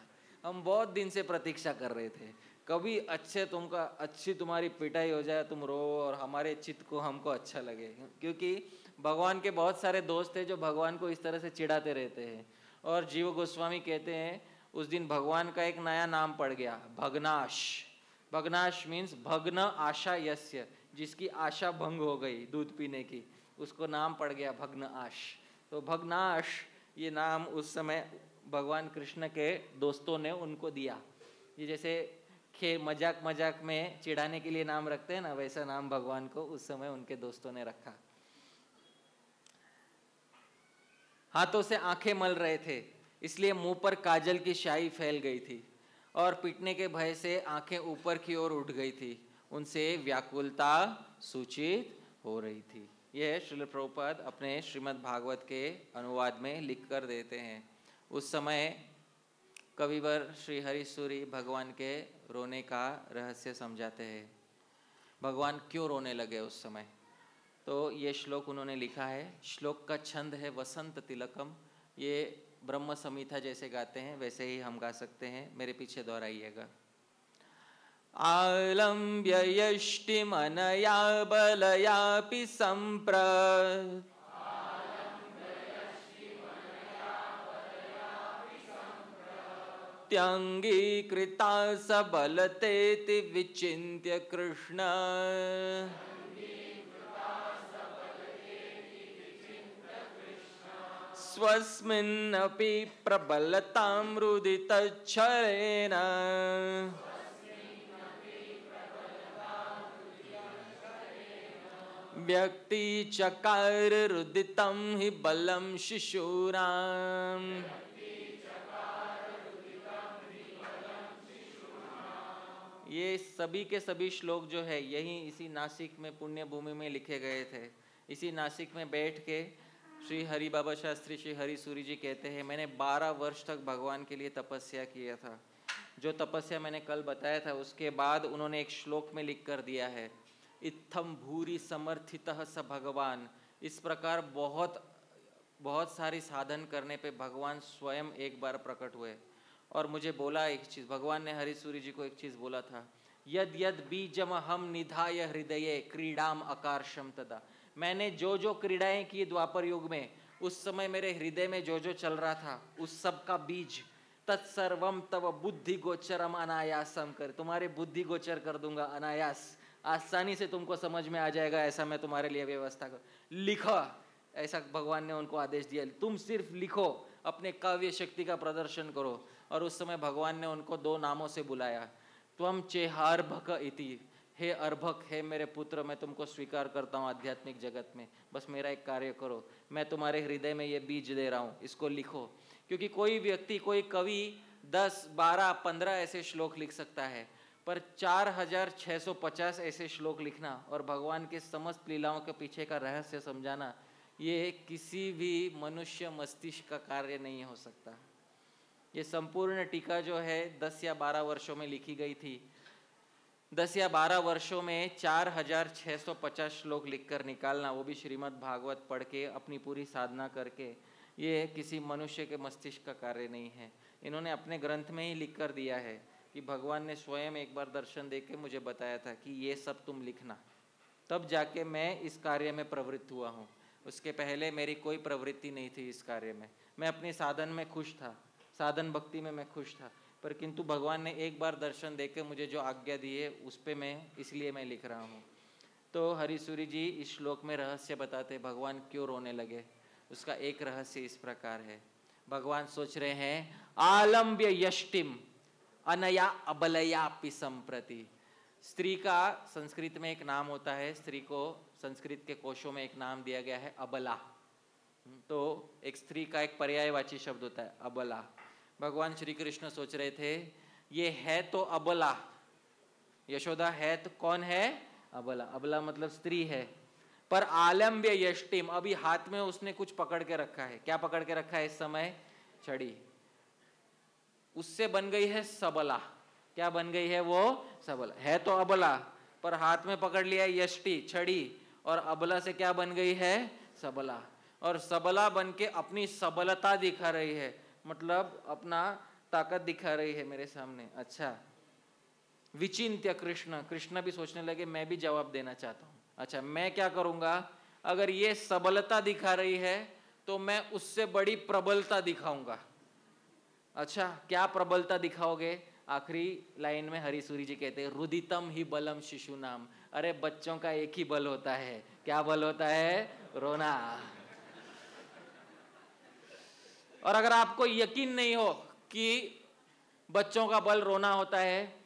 हम बहुत दिन से प्रतीक्षा कर रहे थे। कभी अच्छे तुमका, अच्छी तुम्हारी पिटाई हो जाए, तुम रो और हमारे चित्त को हमको अच्छा लगे। क्योंकि भगवान के बहुत सारे दोस्त हैं जो भगवान को इस तरह से चिढ़ाते रहते हैं। और जीव गोस्वामी कहते हैं उस दिन भगवान का एक नया नाम पड़ गया, भगनाश। भगनाश मीन्स भग्न आशा यस्य जिसकी आशा भंग हो गई दूध पीने की। उसको नाम पड़ गया भग्न आश तो भगनाश, ये नाम उस समय भगवान कृष्ण के दोस्तों ने उनको दिया। ये जैसे खे, मज़ाक मज़ाक में चिढ़ाने के लिए नाम रखते हैं ना, वैसा नाम भगवान को उस समय उनके दोस्तों ने रखा। हाथों से आँखें मल रहे थे। इसलिए मुँह पर काजल की शाही फैल गई थी और पिटने के भय से आँखें ऊपर की ओर उठ गई थी। उनसे व्याकुलता सूचित हो रही थी। यह श्रील प्रभुपद अपने श्रीमद् भागवत के अनुवाद में लिख कर देते हैं। उस समय कविवर श्री हरिसूरी भगवान के रोने का रहस्य समझाते हैं। भगवान क्यों रोने लगे उस समय? तो ये श्लोक उन्होंने लिखा है, श्लोक का छंद है वसंत तिलकम, ये ब्रह्म संहिता जैसे गाते हैं, वैसे ही हम गा सकते हैं। मेरे पीछे दोहराइएगा। आलम्ब्य यष्टिमनया बलयापि सम्प्र त्यङ्गीकृता सबलतेति विचिन्त्य कृष्ण। स्वस्मिन्नपि प्रबलतां रुदितच्छरेण व्यक्ति चकार रुदितम ही बलम शिशुराम ये सभी के सभी श्लोक जो है, यही इसी नासिक में पुण्य भूमि में लिखे गए थे। इसी नासिक में बैठ के श्री हरि बाबा शास्त्री, श्री हरि सूरी जी कहते हैं, मैंने 12 वर्ष तक भगवान के लिए तपस्या किया था। जो तपस्या मैंने कल बताया था, उसके बाद उन्होंने एक श्लोक में लिख कर दिया है इत्थम भूरी समर्थित स भगवान। इस प्रकार बहुत बहुत सारी साधन करने पे भगवान स्वयं एक बार प्रकट हुए। और मुझे बोला एक चीज़, भगवान ने हरिसूरी जी को एक चीज़ बोला था, यद यद बीजम हम निधाय हृदय, क्रीडाम आकाशम तदा। मैंने जो जो क्रीड़ाएँ की द्वापर युग में, उस समय मेरे हृदय में जो जो चल रहा था, उस सब का बीज तत्सर्वम तव बुद्धि गोचरम अनायासम कर। तुम्हारे बुद्धि गोचर कर दूँगा, अनायास। आसानी से तुमको समझ में आ जाएगा, ऐसा मैं तुम्हारे लिए व्यवस्था कर, लिखो। ऐसा भगवान ने उनको आदेश दिया, तुम सिर्फ़ लिखो, अपने काव्य शक्ति का प्रदर्शन करो। और उस समय भगवान ने उनको दो नामों से बुलाया त्वम चेहारभक इति। हे अर्भक, हे मेरे पुत्र, मैं तुमको स्वीकार करता हूँ आध्यात्मिक जगत में। बस मेरा एक कार्य करो। मैं तुम्हारे हृदय में ये बीज दे रहा हूँ। इसको लिखो। क्योंकि कोई व्यक्ति, कोई कवि दस, बारह, पंद्रह ऐसे श्लोक लिख सकता है, पर चार हज़ार छः सौ पचास ऐसे श्लोक लिखना और भगवान के समस्त लीलाओं के पीछे का रहस्य समझाना, ये किसी भी मनुष्य मस्तिष्क का कार्य नहीं हो सकता। ये संपूर्ण टीका जो है, दस या बारह वर्षों में लिखी गई थी। दस या बारह वर्षों में चार हज़ार छः सौ पचास श्लोक लिख कर निकालना, वो भी श्रीमद् भागवत पढ़ के अपनी पूरी साधना करके, ये किसी मनुष्य के मस्तिष्क का कार्य नहीं है। इन्होंने अपने ग्रंथ में ही लिख कर दिया है कि भगवान ने स्वयं एक बार दर्शन दे के मुझे बताया था कि ये सब तुम लिखना। तब जाके मैं इस कार्य में प्रवृत्त हुआ हूँ। उसके पहले मेरी कोई प्रवृत्ति नहीं थी इस कार्य में। मैं अपने साधन में खुश था, साधन भक्ति में मैं खुश था। पर किंतु भगवान ने एक बार दर्शन दे के मुझे जो आज्ञा दी है, उस पर मैं, इसलिए मैं लिख रहा हूँ। तो हरिसूरी जी इस श्लोक में रहस्य बताते भगवान क्यों रोने लगे? उसका एक रहस्य इस प्रकार है। भगवान सोच रहे हैं, आलम्ब्य यष्टिम, अनया अबलया संप्रति। स्त्री का संस्कृत में एक नाम होता है, स्त्री को संस्कृत के कोशों में एक नाम दिया गया है, अबला। तो एक स्त्री का एक पर्यायवाची शब्द होता है, अबला। भगवान श्री कृष्ण सोच रहे थे, ये है तो अबला। यशोदा, है तो कौन है? अबला। अबला मतलब स्त्री है। पर आलम्ब्य यष्टिम। अभी हाथ में उसने कुछ पकड़ के रखा है। क्या पकड़ के रखा है इस समय? छड़ी। उससे बन गई है सबला। क्या बन गई है वो? सबला। है तो अबला। पर हाथ में पकड़ लिया यष्टि, छड़ी। और अबला से क्या बन गई है? सबला। और सबला बन के अपनी सबलता दिखा रही है। मतलब अपना ताकत दिखा रही है मेरे सामने। अच्छा। विचिंत्य कृष्ण। कृष्ण भी सोचने लगे, मैं भी जवाब देना चाहता हूँ। अच्छा मैं क्या करूँगा? अगर ये सबलता दिखा रही है तो मैं उससे बड़ी प्रबलता दिखाऊँगा। अच्छा क्या प्रबलता दिखाओगे? आखिरी लाइन में हरिसूरी जी कहते हैं, रुदितम ही बलम शिशु नाम अरे, बच्चों का एक ही बल होता है। क्या बल होता है? रोना। और अगर आपको यकीन नहीं हो कि बच्चों का बल रोना होता है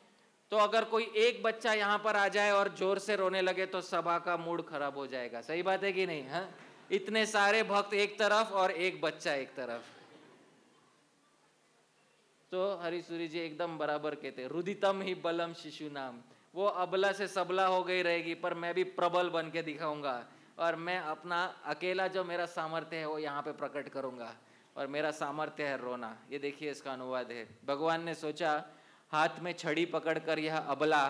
तो अगर कोई एक बच्चा यहाँ पर आ जाए और ज़ोर से रोने लगे तो सभा का मूड खराब हो जाएगा। सही बात है कि नहीं, है? हाँ? इतने सारे भक्त एक तरफ़ और एक बच्चा एक तरफ़। तो हरिसूरी जी एकदम बराबर कहते रुदितम ही बलम शिशु नाम। वो अबला से सबला हो गई रहेगी, पर मैं भी प्रबल बन के दिखाऊँगा। और मैं अपना अकेला जो मेरा सामर्थ्य है, वो यहाँ पे प्रकट करूँगा। और मेरा सामर्थ्य है रोना। ये देखिए इसका अनुवाद है। भगवान ने सोचा, हाथ में छड़ी पकड़कर यह अबला,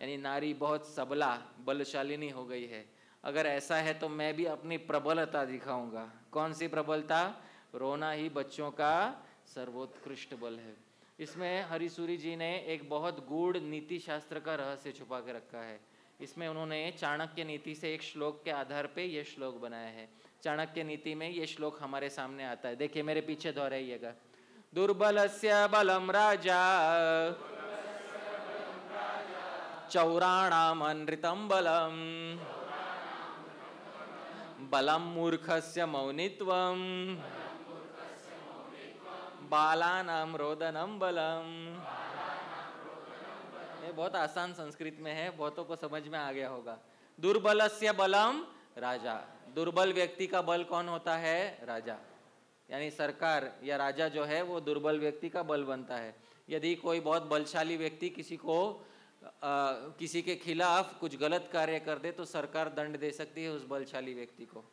यानी नारी बहुत सबला, बलशालिनी हो गई है। अगर ऐसा है तो मैं भी अपनी प्रबलता दिखाऊँगा। कौन सी प्रबलता? रोना ही बच्चों का सर्वोत्कृष्ट बल है। इसमें हरिसूरी जी ने एक बहुत गूढ़ नीति शास्त्र का रहस्य छुपा के रखा है। इसमें उन्होंने चाणक्य नीति से एक श्लोक के आधार पे ये श्लोक बनाया है। चाणक्य नीति में ये श्लोक हमारे सामने आता है। देखिए, मेरे पीछे दोहराइएगा। दुर्बल से बलम राजा। चौराणाम अनृतम बलम। बलम मूर्खस्य मौनित्वम। बालानाम रोदनम बलम। ये बहुत आसान संस्कृत में है बहुतों को समझ में आ गया होगा। दुर्बल से बलम राजा। दुर्बल व्यक्ति का बल कौन होता है? राजा। यानी सरकार या राजा जो है वो दुर्बल व्यक्ति का बल बनता है। यदि कोई बहुत बलशाली व्यक्ति किसी को आ, किसी के खिलाफ कुछ गलत कार्य कर दे तो सरकार दंड दे सकती है उस बलशाली व्यक्ति को।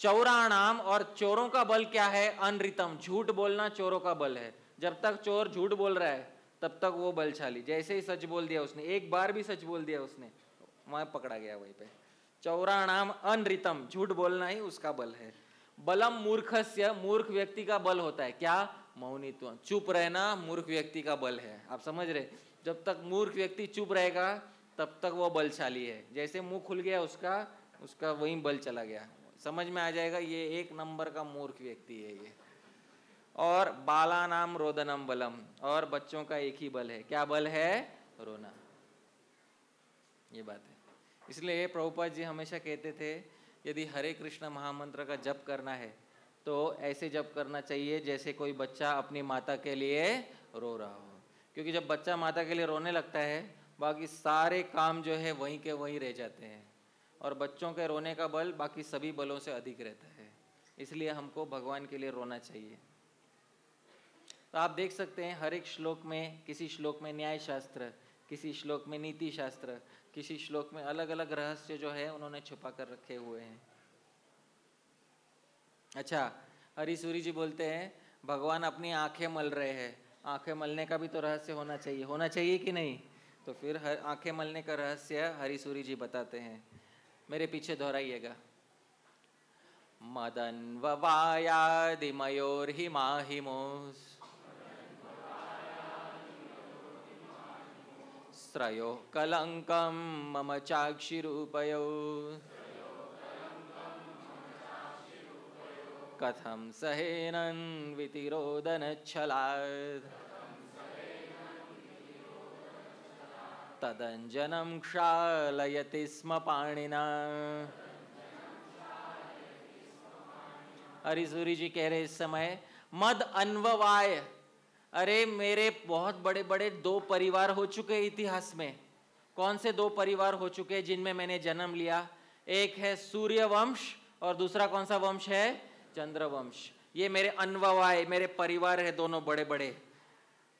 चौराणाम और चोरों का बल क्या है? अनरितम झूठ बोलना चोरों का बल है। जब तक चोर झूठ बोल रहा है तब तक वो बलशाली। जैसे ही सच बोल दिया उसने, एक बार भी सच बोल दिया उसने वहाँ पकड़ा गया वहीं पे। चौराणाम अनरितम झूठ बोलना ही उसका बल है। बलम मूर्खस्य, मूर्ख व्यक्ति का बल होता है। क्या? मौनित्व चुप रहना, मूर्ख व्यक्ति का बल है। आप समझ रहे? जब तक मूर्ख व्यक्ति चुप रहेगा, तब तक वो बलशाली है। जैसे मुँह खुल गया उसका उसका वही बल चला गया। समझ में आ जाएगा, ये एक नंबर का मूर्ख व्यक्ति है ये। और बाला नाम रोदनम बलम, और बच्चों का एक ही बल है। क्या बल है? रोना। ये बात है। इसलिए प्रभुपाद जी हमेशा कहते थे, यदि हरे कृष्ण महामंत्र का जप करना है तो ऐसे जप करना चाहिए जैसे कोई बच्चा अपनी माता के लिए रो रहा हो। क्योंकि जब बच्चा माता के लिए रोने लगता है, बाकी सारे काम जो है वहीं के वहीं रह जाते हैं। और बच्चों के रोने का बल बाकी सभी बलों से अधिक रहता है। इसलिए हमको भगवान के लिए रोना चाहिए। तो आप देख सकते हैं, हर एक श्लोक में, किसी श्लोक में न्याय शास्त्र किसी श्लोक में नीति शास्त्र किसी श्लोक में अलग अलग रहस्य जो है, उन्होंने छुपा कर रखे हुए हैं। अच्छा हरीसूरी जी बोलते हैं, भगवान अपनी आँखें मल रहे हैं। आँखें मलने का भी तो रहस्य होना चाहिए। होना चाहिए कि नहीं? तो फिर हर, आँखें मलने का रहस्य हरीसूरी जी बताते हैं। मेरे पीछे दोहराइएगा। मदन ववायादिमयोर स्त्रयो कलङ्कं मम चाक्षिरूपयो। कथं सहेनन्वितिरोदनच्छलात् तदञ्जनं क्षालयति स्म पाणिना। हरिसूरी जी कह रहे इस समय, मद अन्ववाय। अरे मेरे बहुत बड़े बड़े दो परिवार हो चुके इतिहास में। कौन से दो परिवार हो चुके जिनमें मैंने जन्म लिया? एक है सूर्य वंश और दूसरा कौन सा वंश है? चंद्र वंश ये मेरे अनवाय मेरे परिवार है दोनों बड़े बड़े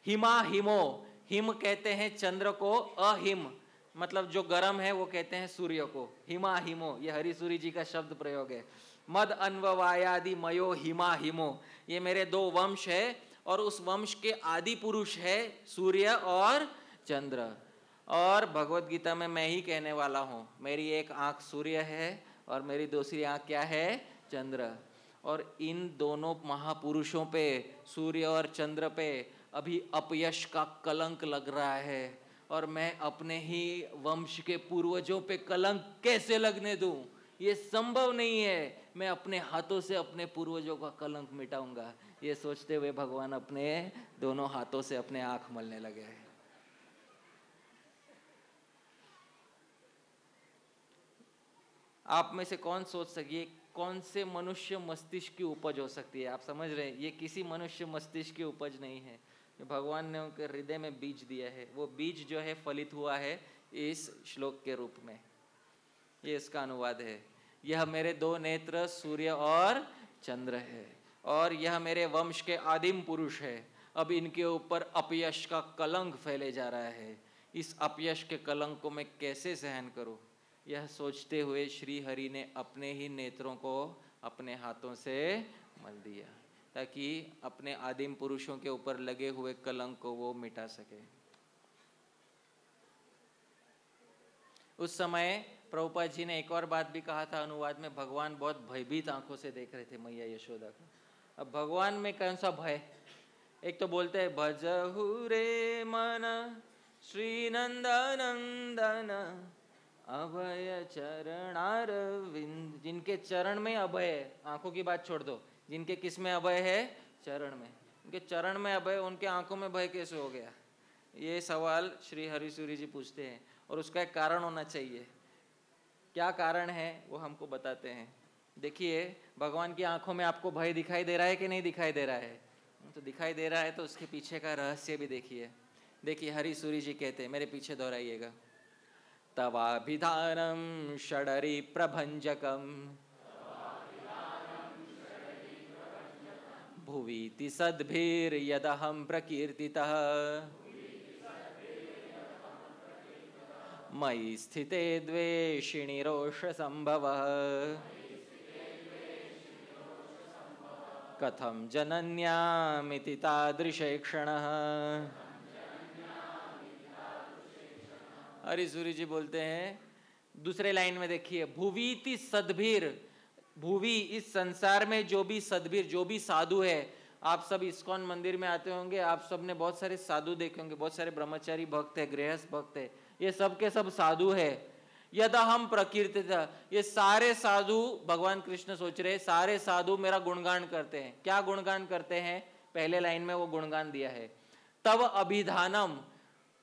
हिमा हिमो। हिम कहते हैं चंद्र को, अहिम। मतलब जो गर्म है वो कहते हैं सूर्य को। हिमा हिमो, ये हरिसूरी जी का शब्द प्रयोग है। मद अनवायादि मयो हिमा हिमो। ये मेरे दो वंश है। और उस वंश के आदि पुरुष है सूर्य और चंद्र। और भगवत गीता में मैं ही कहने वाला हूँ, मेरी एक आँख सूर्य है और मेरी दूसरी आँख क्या है? चंद्र। और इन दोनों महापुरुषों पे, सूर्य और चंद्र पे अभी अपयश का कलंक लग रहा है। और मैं अपने ही वंश के पूर्वजों पे कलंक कैसे लगने दूँ? ये संभव नहीं है मैं अपने हाथों से अपने पूर्वजों का कलंक मिटाऊँगा। ये सोचते हुए भगवान अपने दोनों हाथों से अपने आँख मलने लगे आप में से कौन सोच सकिए कौन से मनुष्य मस्तिष्क की उपज हो सकती है? आप समझ रहे हैं, ये किसी मनुष्य मस्तिष्क की उपज नहीं है। भगवान ने उनके हृदय में बीज दिया है। वो बीज जो है, फलित हुआ है इस श्लोक के रूप में। ये इसका अनुवाद है। यह मेरे दो नेत्र, सूर्य और चंद्र है। और यह मेरे वंश के आदिम पुरुष है। अब इनके ऊपर अपयश का कलंक फैले जा रहा है। इस अपयश के कलंक को मैं कैसे सहन करूँ? यह सोचते हुए श्री हरि ने अपने ही नेत्रों को अपने हाथों से मल दिया, ताकि अपने आदिम पुरुषों के ऊपर लगे हुए कलंक को वो मिटा सके। उस समय प्रभुपा जी ने एक और बात भी कहा था अनुवाद में, भगवान बहुत भयभीत आँखों से देख रहे थे मैया यशोदा को। अब भगवान में कौन सा भय? एक तो बोलते हैं, भजहु रे मन श्री नंदन अभय चरणार जिनके चरण में अभय है, आँखों की बात छोड़ दो। जिनके किसमें अभय है? चरण में। उनके चरण में अभय, उनके आँखों में भय कैसे हो गया? ये सवाल श्री हरिसूरी जी पूछते हैं, और उसका एक कारण होना चाहिए। क्या कारण है, वो हमको बताते हैं। देखिए, भगवान की आँखों में आपको भय दिखाई दे रहा है कि नहीं दिखाई दे रहा है? तो दिखाई दे रहा है तो उसके पीछे का रहस्य भी देखिए। देखिए, हरि सूरी जी कहते हैं, मेरे पीछे दोहराइएगा। तवाभिधानम षडरि प्रभञ्जकम्। भुवीति सद्भिर्यदहं प्रकीर्तितः। मयि स्थिते रोषसम्भवः कथं जनन्यामिति तादृशे क्षणः। हरिसूरी जी बोलते हैं, दूसरे लाइन में देखिए, भुवीति सदभीर, भूवि इस संसार में जो भी सदभीर, जो भी साधु है, आप सब इस्कॉन मंदिर में आते होंगे, आप सबने बहुत सारे साधु देखे होंगे, बहुत सारे ब्रह्मचारी भक्त है, गृहस्थ भक्त है। ये सब के सब साधु है। यदा हम प्रकृति ये सारे साधु भगवान कृष्ण सोच रहे, सारे साधु मेरा गुणगान करते हैं। क्या गुणगान करते हैं? पहले लाइन में वो गुणगान दिया है। तब अभिधानम,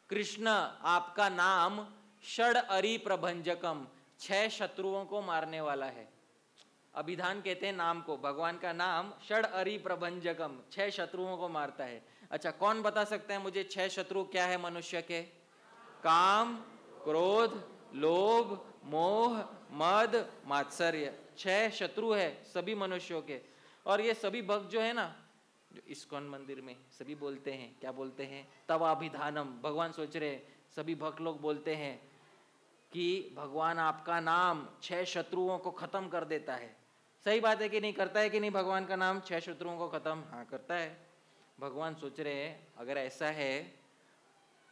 कृष्ण आपका नाम, षड अरि प्रभंजकम, छह शत्रुओं को मारने वाला है। अभिधान कहते हैं नाम को, भगवान का नाम षड अरि प्रभंजकम, छह शत्रुओं को मारता है। अच्छा कौन बता सकते हैं मुझे छह शत्रु क्या है मनुष्य के? काम, क्रोध, लोभ, मोह, मद, मात्सर्य। छह शत्रु है सभी मनुष्यों के। और ये सभी भक्त जो है ना, जो इस्कॉन मंदिर में सभी बोलते हैं। क्या बोलते हैं? तवाभिधानम। भगवान सोच रहे सभी भक्त लोग बोलते हैं कि भगवान आपका नाम छह शत्रुओं को खत्म कर देता है। सही बात है कि नहीं? करता है कि नहीं भगवान का नाम? छह शत्रुओं को खत्म? हाँ करता है। भगवान सोच रहे हैं, अगर ऐसा है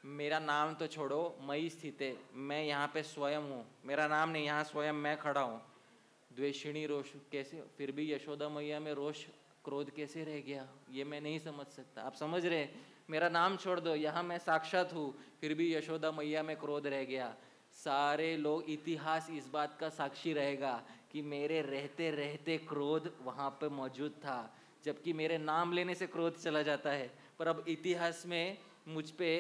मेरा नाम तो छोड़ो मई स्थित मैं यहाँ पे स्वयं हूँ। मेरा नाम नहीं, यहाँ स्वयं मैं खड़ा हूँ। द्वेषिणी रोष कैसे, फिर भी यशोदा मैया में रोष क्रोध कैसे रह गया? ये मैं नहीं समझ सकता। आप समझ रहे मेरा नाम छोड़ दो, यहाँ मैं साक्षात हूँ, फिर भी यशोदा मैया में क्रोध रह गया। सारे लोग इतिहास इस बात का साक्षी रहेगा कि मेरे रहते रहते क्रोध वहाँ पर मौजूद था, जबकि मेरे नाम लेने से क्रोध चला जाता है। पर अब इतिहास में मुझ पे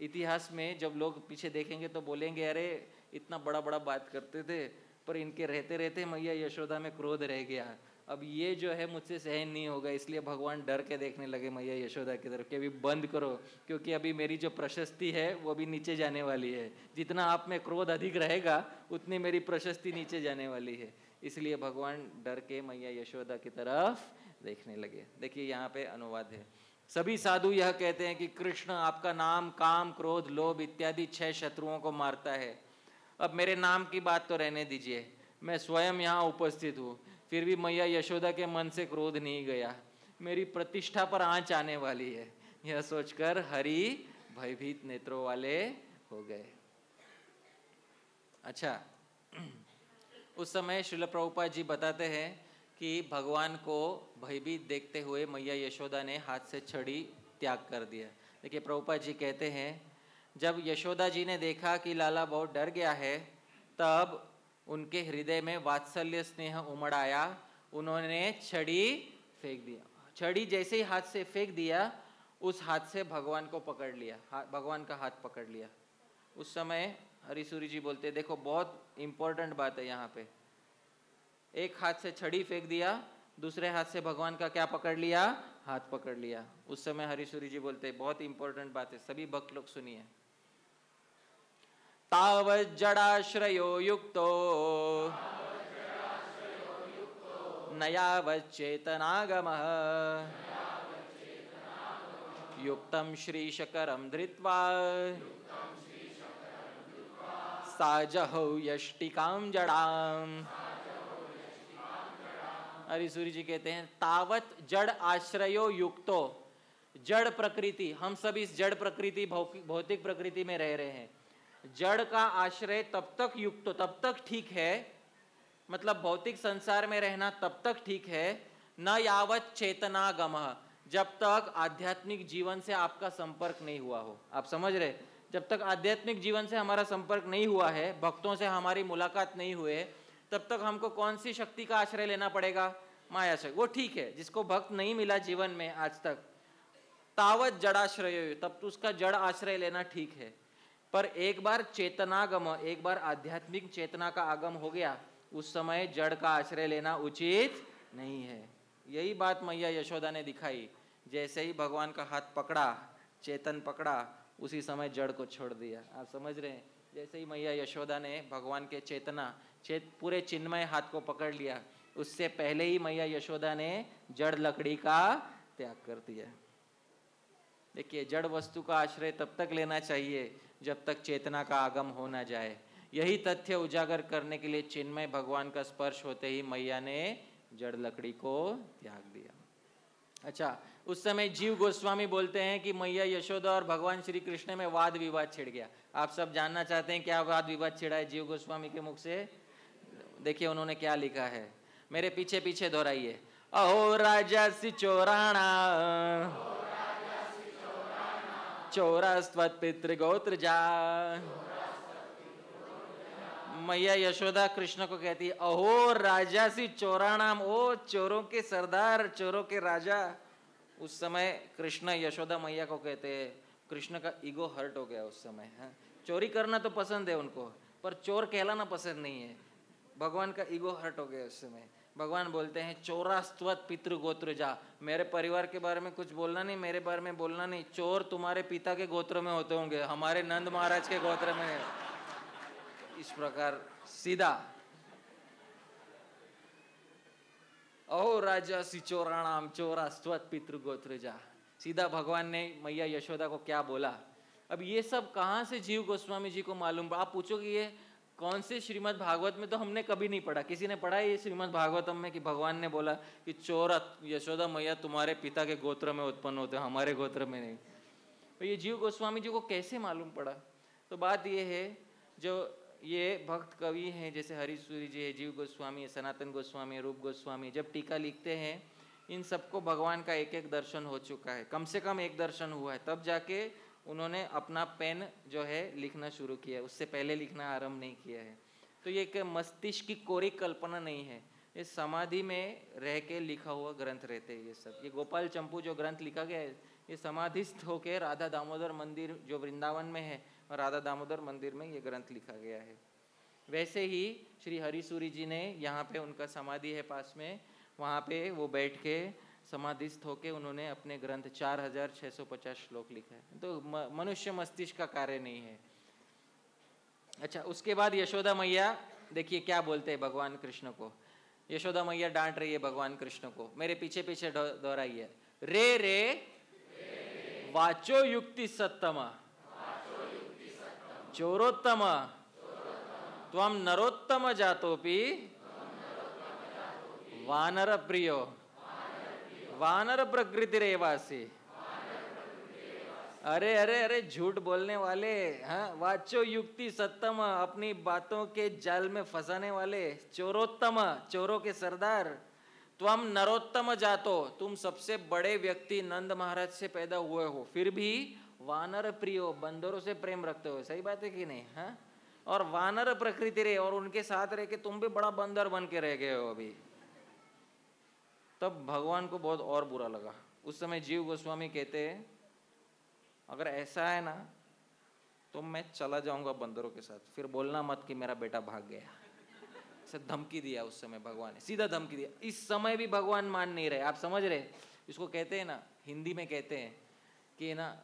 इतिहास में जब लोग पीछे देखेंगे तो बोलेंगे, अरे, इतना बड़ा बड़ा बात करते थे, पर इनके रहते रहते मैया यशोदा में क्रोध रह गया। अब ये जो है मुझसे सहन नहीं होगा, इसलिए भगवान डर के देखने लगे मैया यशोदा की तरफ़ कि अभी बंद करो, क्योंकि अभी मेरी जो प्रशस्ति है, वो भी नीचे जाने वाली है। जितना आप में क्रोध अधिक रहेगा, उतनी मेरी प्रशस्ति नीचे जाने वाली है। इसलिए भगवान डर के मैया यशोदा की तरफ़ देखने लगे। देखिए, यहाँ पे अनुवाद है। सभी साधु यह कहते हैं कि कृष्ण आपका नाम, काम, क्रोध, लोभ इत्यादि छह शत्रुओं को मारता है। अब मेरे नाम की बात तो रहने दीजिए। मैं स्वयं यहाँ उपस्थित हूँ। फिर भी मैया यशोदा के मन से क्रोध नहीं गया। मेरी प्रतिष्ठा पर आँच आने वाली है। यह सोचकर हरि भयभीत नेत्रों वाले हो गए। अच्छा <clears throat> उस समय शिल प्रभुपा जी बताते हैं कि भगवान को भयभीत देखते हुए मैया यशोदा ने हाथ से छड़ी त्याग कर दिया। देखिए प्रभुपा जी कहते हैं, जब यशोदा जी ने देखा कि लाला बहुत डर गया है, तब उनके हृदय में वात्सल्य स्नेह उमड़ आया। उन्होंने छड़ी फेंक दिया। छड़ी जैसे ही हाथ से फेंक दिया, उस हाथ से भगवान को पकड़ लिया। भगवान का हाथ पकड़ लिया। उस समय हरिसूरी जी बोलते, देखो, बहुत इंपॉर्टेंट बात है यहाँ पे। एक हाथ से छड़ी फेंक दिया, दूसरे हाथ से भगवान का क्या पकड़ लिया? हाथ पकड़ लिया। उस समय हरिशुरी जी बोलते, बहुत इंपॉर्टेंट बात है, सभी भक्त लोग सुनिए। तावत जड़ाश्रयो युक्तो। नयावच्चेतनागम युक्तम श्रीशकरम धृत्वा। साजहौ यष्टिकां जड़ाम। हरिसूरी जी कहते हैं, तावत जड़ आश्रयो युक्तो। जड़ प्रकृति, हम सब इस जड़ प्रकृति भौतिक प्रकृति में रह रहे हैं। जड़ का आश्रय तब तक युक्त, तब तक ठीक है मतलब भौतिक संसार में रहना तब तक ठीक है, न यावत चेतना गम जब तक आध्यात्मिक जीवन से आपका संपर्क नहीं हुआ हो। आप समझ रहे? जब तक आध्यात्मिक जीवन से हमारा संपर्क नहीं हुआ है, भक्तों से हमारी मुलाकात नहीं हुए तब तक हमको कौन सी शक्ति का आश्रय लेना पड़ेगा? माया शक्ति वो ठीक है, जिसको भक्त नहीं मिला जीवन में आज तक। तावत जड़ाश्रय, तब तो उसका जड़ आश्रय लेना ठीक है। पर एक बार चेतनागम, एक बार आध्यात्मिक चेतना का आगम हो गया, उस समय जड़ का आश्रय लेना उचित नहीं है। यही बात मैया यशोदा ने दिखाई। जैसे ही भगवान का हाथ पकड़ा, चेतन पकड़ा, उसी समय जड़ को छोड़ दिया। आप समझ रहे हैं? जैसे ही मैया यशोदा ने भगवान के चेतना चेत, पूरे चिन्मय हाथ को पकड़ लिया। उससे पहले ही मैया यशोदा ने जड़ लकड़ी का त्याग कर दिया। देखिए, जड़ वस्तु का आश्रय तब तक लेना चाहिए जब तक चेतना का आगम हो ना जाए। यही तथ्य उजागर करने के लिए चिन्मय भगवान का स्पर्श होते ही मैया ने जड़ लकड़ी को त्याग दिया। अच्छा उस समय जीव गोस्वामी बोलते हैं कि मैया यशोदा और भगवान श्री कृष्ण में वाद विवाद छिड़ गया। आप सब जानना चाहते हैं क्या वाद विवाद छिड़ा है जीव गोस्वामी के मुख से? देखिए उन्होंने क्या लिखा है। मेरे पीछे पीछे दोहराइए। अहो राजा सी चोराणा चौरास्वत पितृगोत्र जा। मैया यशोदा कृष्ण को कहती, अहो राजा सी चोराणाम ओ चोरों के सरदार, चोरों के राजा। उस समय कृष्ण यशोदा मैया को कहते हैं, कृष्ण का ईगो हर्ट हो गया उस समय है हाँ। चोरी करना तो पसंद है उनको, पर चोर कहलाना पसंद नहीं है। भगवान का ईगो हर्ट हो गया उस समय भगवान बोलते हैं चौरास्वत पितृ गोत्र जा। मेरे परिवार के बारे में कुछ बोलना नहीं, मेरे बारे में बोलना नहीं। चोर तुम्हारे पिता के गोत्र में होते होंगे, हमारे नंद महाराज के गोत्र में। इस प्रकार सीधा। अहो राजा सी चोराणाम चोरास्वत पितृ गोत्र जा। सीधा भगवान ने मैया यशोदा को क्या बोला? अब ये सब कहाँ से जीव गोस्वामी जी को मालूम? आप पूछोगे ये कौन से श्रीमद् भागवत में तो हमने कभी नहीं पढ़ा? किसी ने पढ़ा ये श्रीमद् भागवतम में कि भगवान ने बोला कि चोर यशोदा मैया तुम्हारे पिता के गोत्र में उत्पन्न होते हमारे गोत्र में नहीं। तो ये जीव गोस्वामी जी को कैसे मालूम पड़ा? तो बात ये है, जो ये भक्त कवि हैं, जैसे हरीश्वरी जी है, जीव गोस्वामी है, सनातन गोस्वामी है, रूप गोस्वामी जब टीका लिखते हैं, इन सबको भगवान का एक एक दर्शन हो चुका है। कम से कम एक दर्शन हुआ है। तब जाके उन्होंने अपना पेन जो है लिखना शुरू किया उससे पहले लिखना आरंभ नहीं किया है। तो ये एक मस्तिष्क की कोरी कल्पना नहीं है। ये समाधि में रह के लिखा हुआ ग्रंथ रहते हैं ये सब। ये गोपाल चंपू जो ग्रंथ लिखा गया है, ये समाधिस्थ होकर राधा दामोदर मंदिर जो वृंदावन में है और राधा दामोदर मंदिर में ये ग्रंथ लिखा गया है। वैसे ही श्री हरिसूरी जी ने यहाँ पे उनका समाधि है पास में। वहाँ पे वो बैठ के समाधिस्थ होके उन्होंने अपने ग्रंथ चार हज़ार छह सौ पचास श्लोक लिखा है। तो मनुष्य मस्तिष्क का कार्य नहीं है। अच्छा उसके बाद यशोदा मैया, देखिए क्या बोलते हैं भगवान कृष्ण को। यशोदा मैया डांट रही है भगवान कृष्ण को। मेरे पीछे पीछे दोहराइए। रे रे, वाचो युक्ति सत्तम। चोरोत्तम। त्वम नरोत्तम जातोपि। वानर प्रियो वानर प्रकृति रेवासी। अरे अरे अरे, झूठ बोलने वाले हाँ वाचो युक्ति सत्तम, अपनी बातों के जाल में फंसाने वाले। चोरोत्तम, चोरों के सरदार तुम नरोत्तम जातो। तुम सबसे बड़े व्यक्ति नंद महाराज से पैदा हुए हो। फिर भी वानर प्रियो, बंदरों से प्रेम रखते हो। सही बात है कि नहीं हाँ? और वानर प्रकृति रे, और उनके साथ रह के तुम भी बड़ा बंदर बन के रह गए हो अभी। तब भगवान को बहुत और बुरा लगा। उस समय जीव गोस्वामी कहते हैं, अगर ऐसा है ना तो मैं चला जाऊँगा बंदरों के साथ। फिर बोलना मत कि मेरा बेटा भाग गया। ऐसे धमकी दिया उस समय भगवान ने, सीधा धमकी दिया। इस समय भी भगवान मान नहीं रहे। आप समझ रहे इसको कहते हैं ना, हिंदी में कहते हैं कि ना,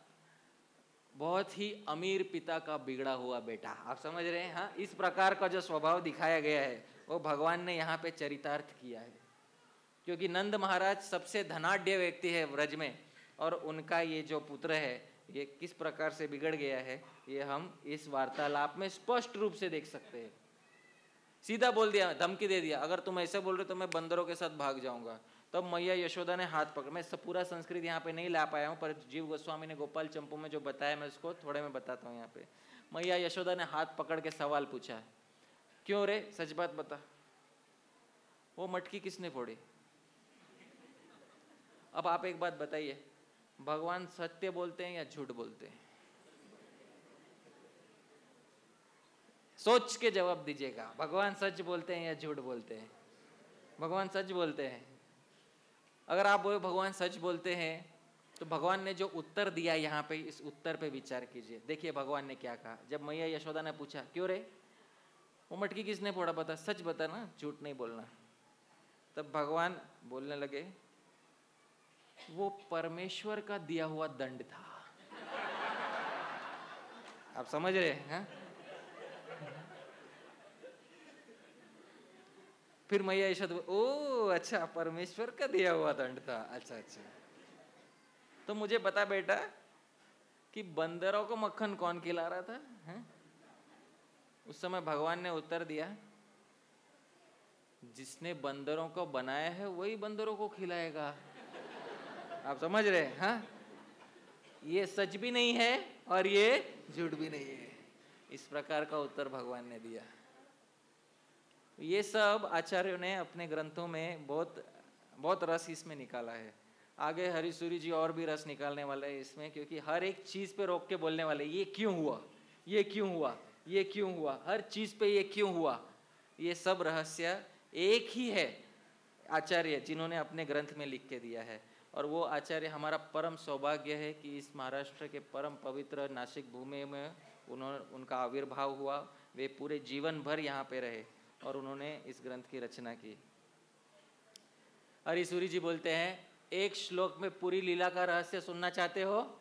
बहुत ही अमीर पिता का बिगड़ा हुआ बेटा। आप समझ रहे हैं? हाँ इस प्रकार का जो स्वभाव दिखाया गया है, वो भगवान ने यहाँ पे चरितार्थ किया है। क्योंकि नंद महाराज सबसे धनाढ़ व्यक्ति है व्रज में, और उनका ये जो पुत्र है, ये किस प्रकार से बिगड़ गया है, ये हम इस वार्तालाप में स्पष्ट रूप से देख सकते हैं। सीधा बोल दिया, धमकी दे दिया, अगर तुम ऐसे बोल रहे हो तो मैं बंदरों के साथ भाग जाऊँगा। तब तो मैया यशोदा ने हाथ पकड़, मैं सब पूरा संस्कृत यहाँ पे नहीं ला पाया हूँ, पर जीव गोस्वामी ने गोपाल चंपू में जो बताया, मैं उसको थोड़े में बताता हूँ यहाँ पे। मैया यशोदा ने हाथ पकड़ के सवाल पूछा, क्यों रे, सच बात बता? वो मटकी किसने फोड़ी? अब आप एक बात बताइए, भगवान सत्य बोलते हैं या झूठ बोलते हैं? सोच के जवाब दीजिएगा, भगवान सच बोलते हैं या झूठ बोलते हैं? भगवान सच बोलते हैं। अगर आप बोले भगवान सच बोलते हैं तो भगवान ने जो उत्तर दिया यहाँ पे, इस उत्तर पे विचार कीजिए। देखिए भगवान ने क्या कहा। जब मैया यशोदा ने पूछा, क्यों रे? वो मटकी किसने फोड़ा बता? सच बता ना, झूठ नहीं बोलना। तब भगवान बोलने लगे वो परमेश्वर का दिया हुआ दंड था। आप समझ रहे हैं? फिर मैया यशोद ओ अच्छा परमेश्वर का दिया हुआ दंड था। अच्छा अच्छा। तो मुझे बता बेटा कि बंदरों को मक्खन कौन खिला रहा था, है? उस समय भगवान ने उत्तर दिया, जिसने बंदरों को बनाया है, वही बंदरों को खिलाएगा। आप समझ रहे हैं हाँ? ये सच भी नहीं है और ये झूठ भी नहीं है। इस प्रकार का उत्तर भगवान ने दिया। ये सब आचार्यों ने अपने ग्रंथों में बहुत बहुत रस इसमें निकाला है। आगे हरिसूरी जी और भी रस निकालने वाले हैं इसमें, क्योंकि हर एक चीज़ पे रोक के बोलने वाले, ये क्यों हुआ? ये क्यों हुआ? ये क्यों हुआ? हर चीज़ पे ये क्यों हुआ? ये सब रहस्य एक ही है आचार्य, जिन्होंने अपने ग्रंथ में लिख के दिया है। और वो आचार्य हमारा परम सौभाग्य है कि इस महाराष्ट्र के परम पवित्र नासिक भूमि में उन्होंने उनका आविर्भाव हुआ। वे पूरे जीवन भर यहाँ पे रहे और उन्होंने इस ग्रंथ की रचना की। हरिसूरी जी बोलते हैं, एक श्लोक में पूरी लीला का रहस्य सुनना चाहते हो?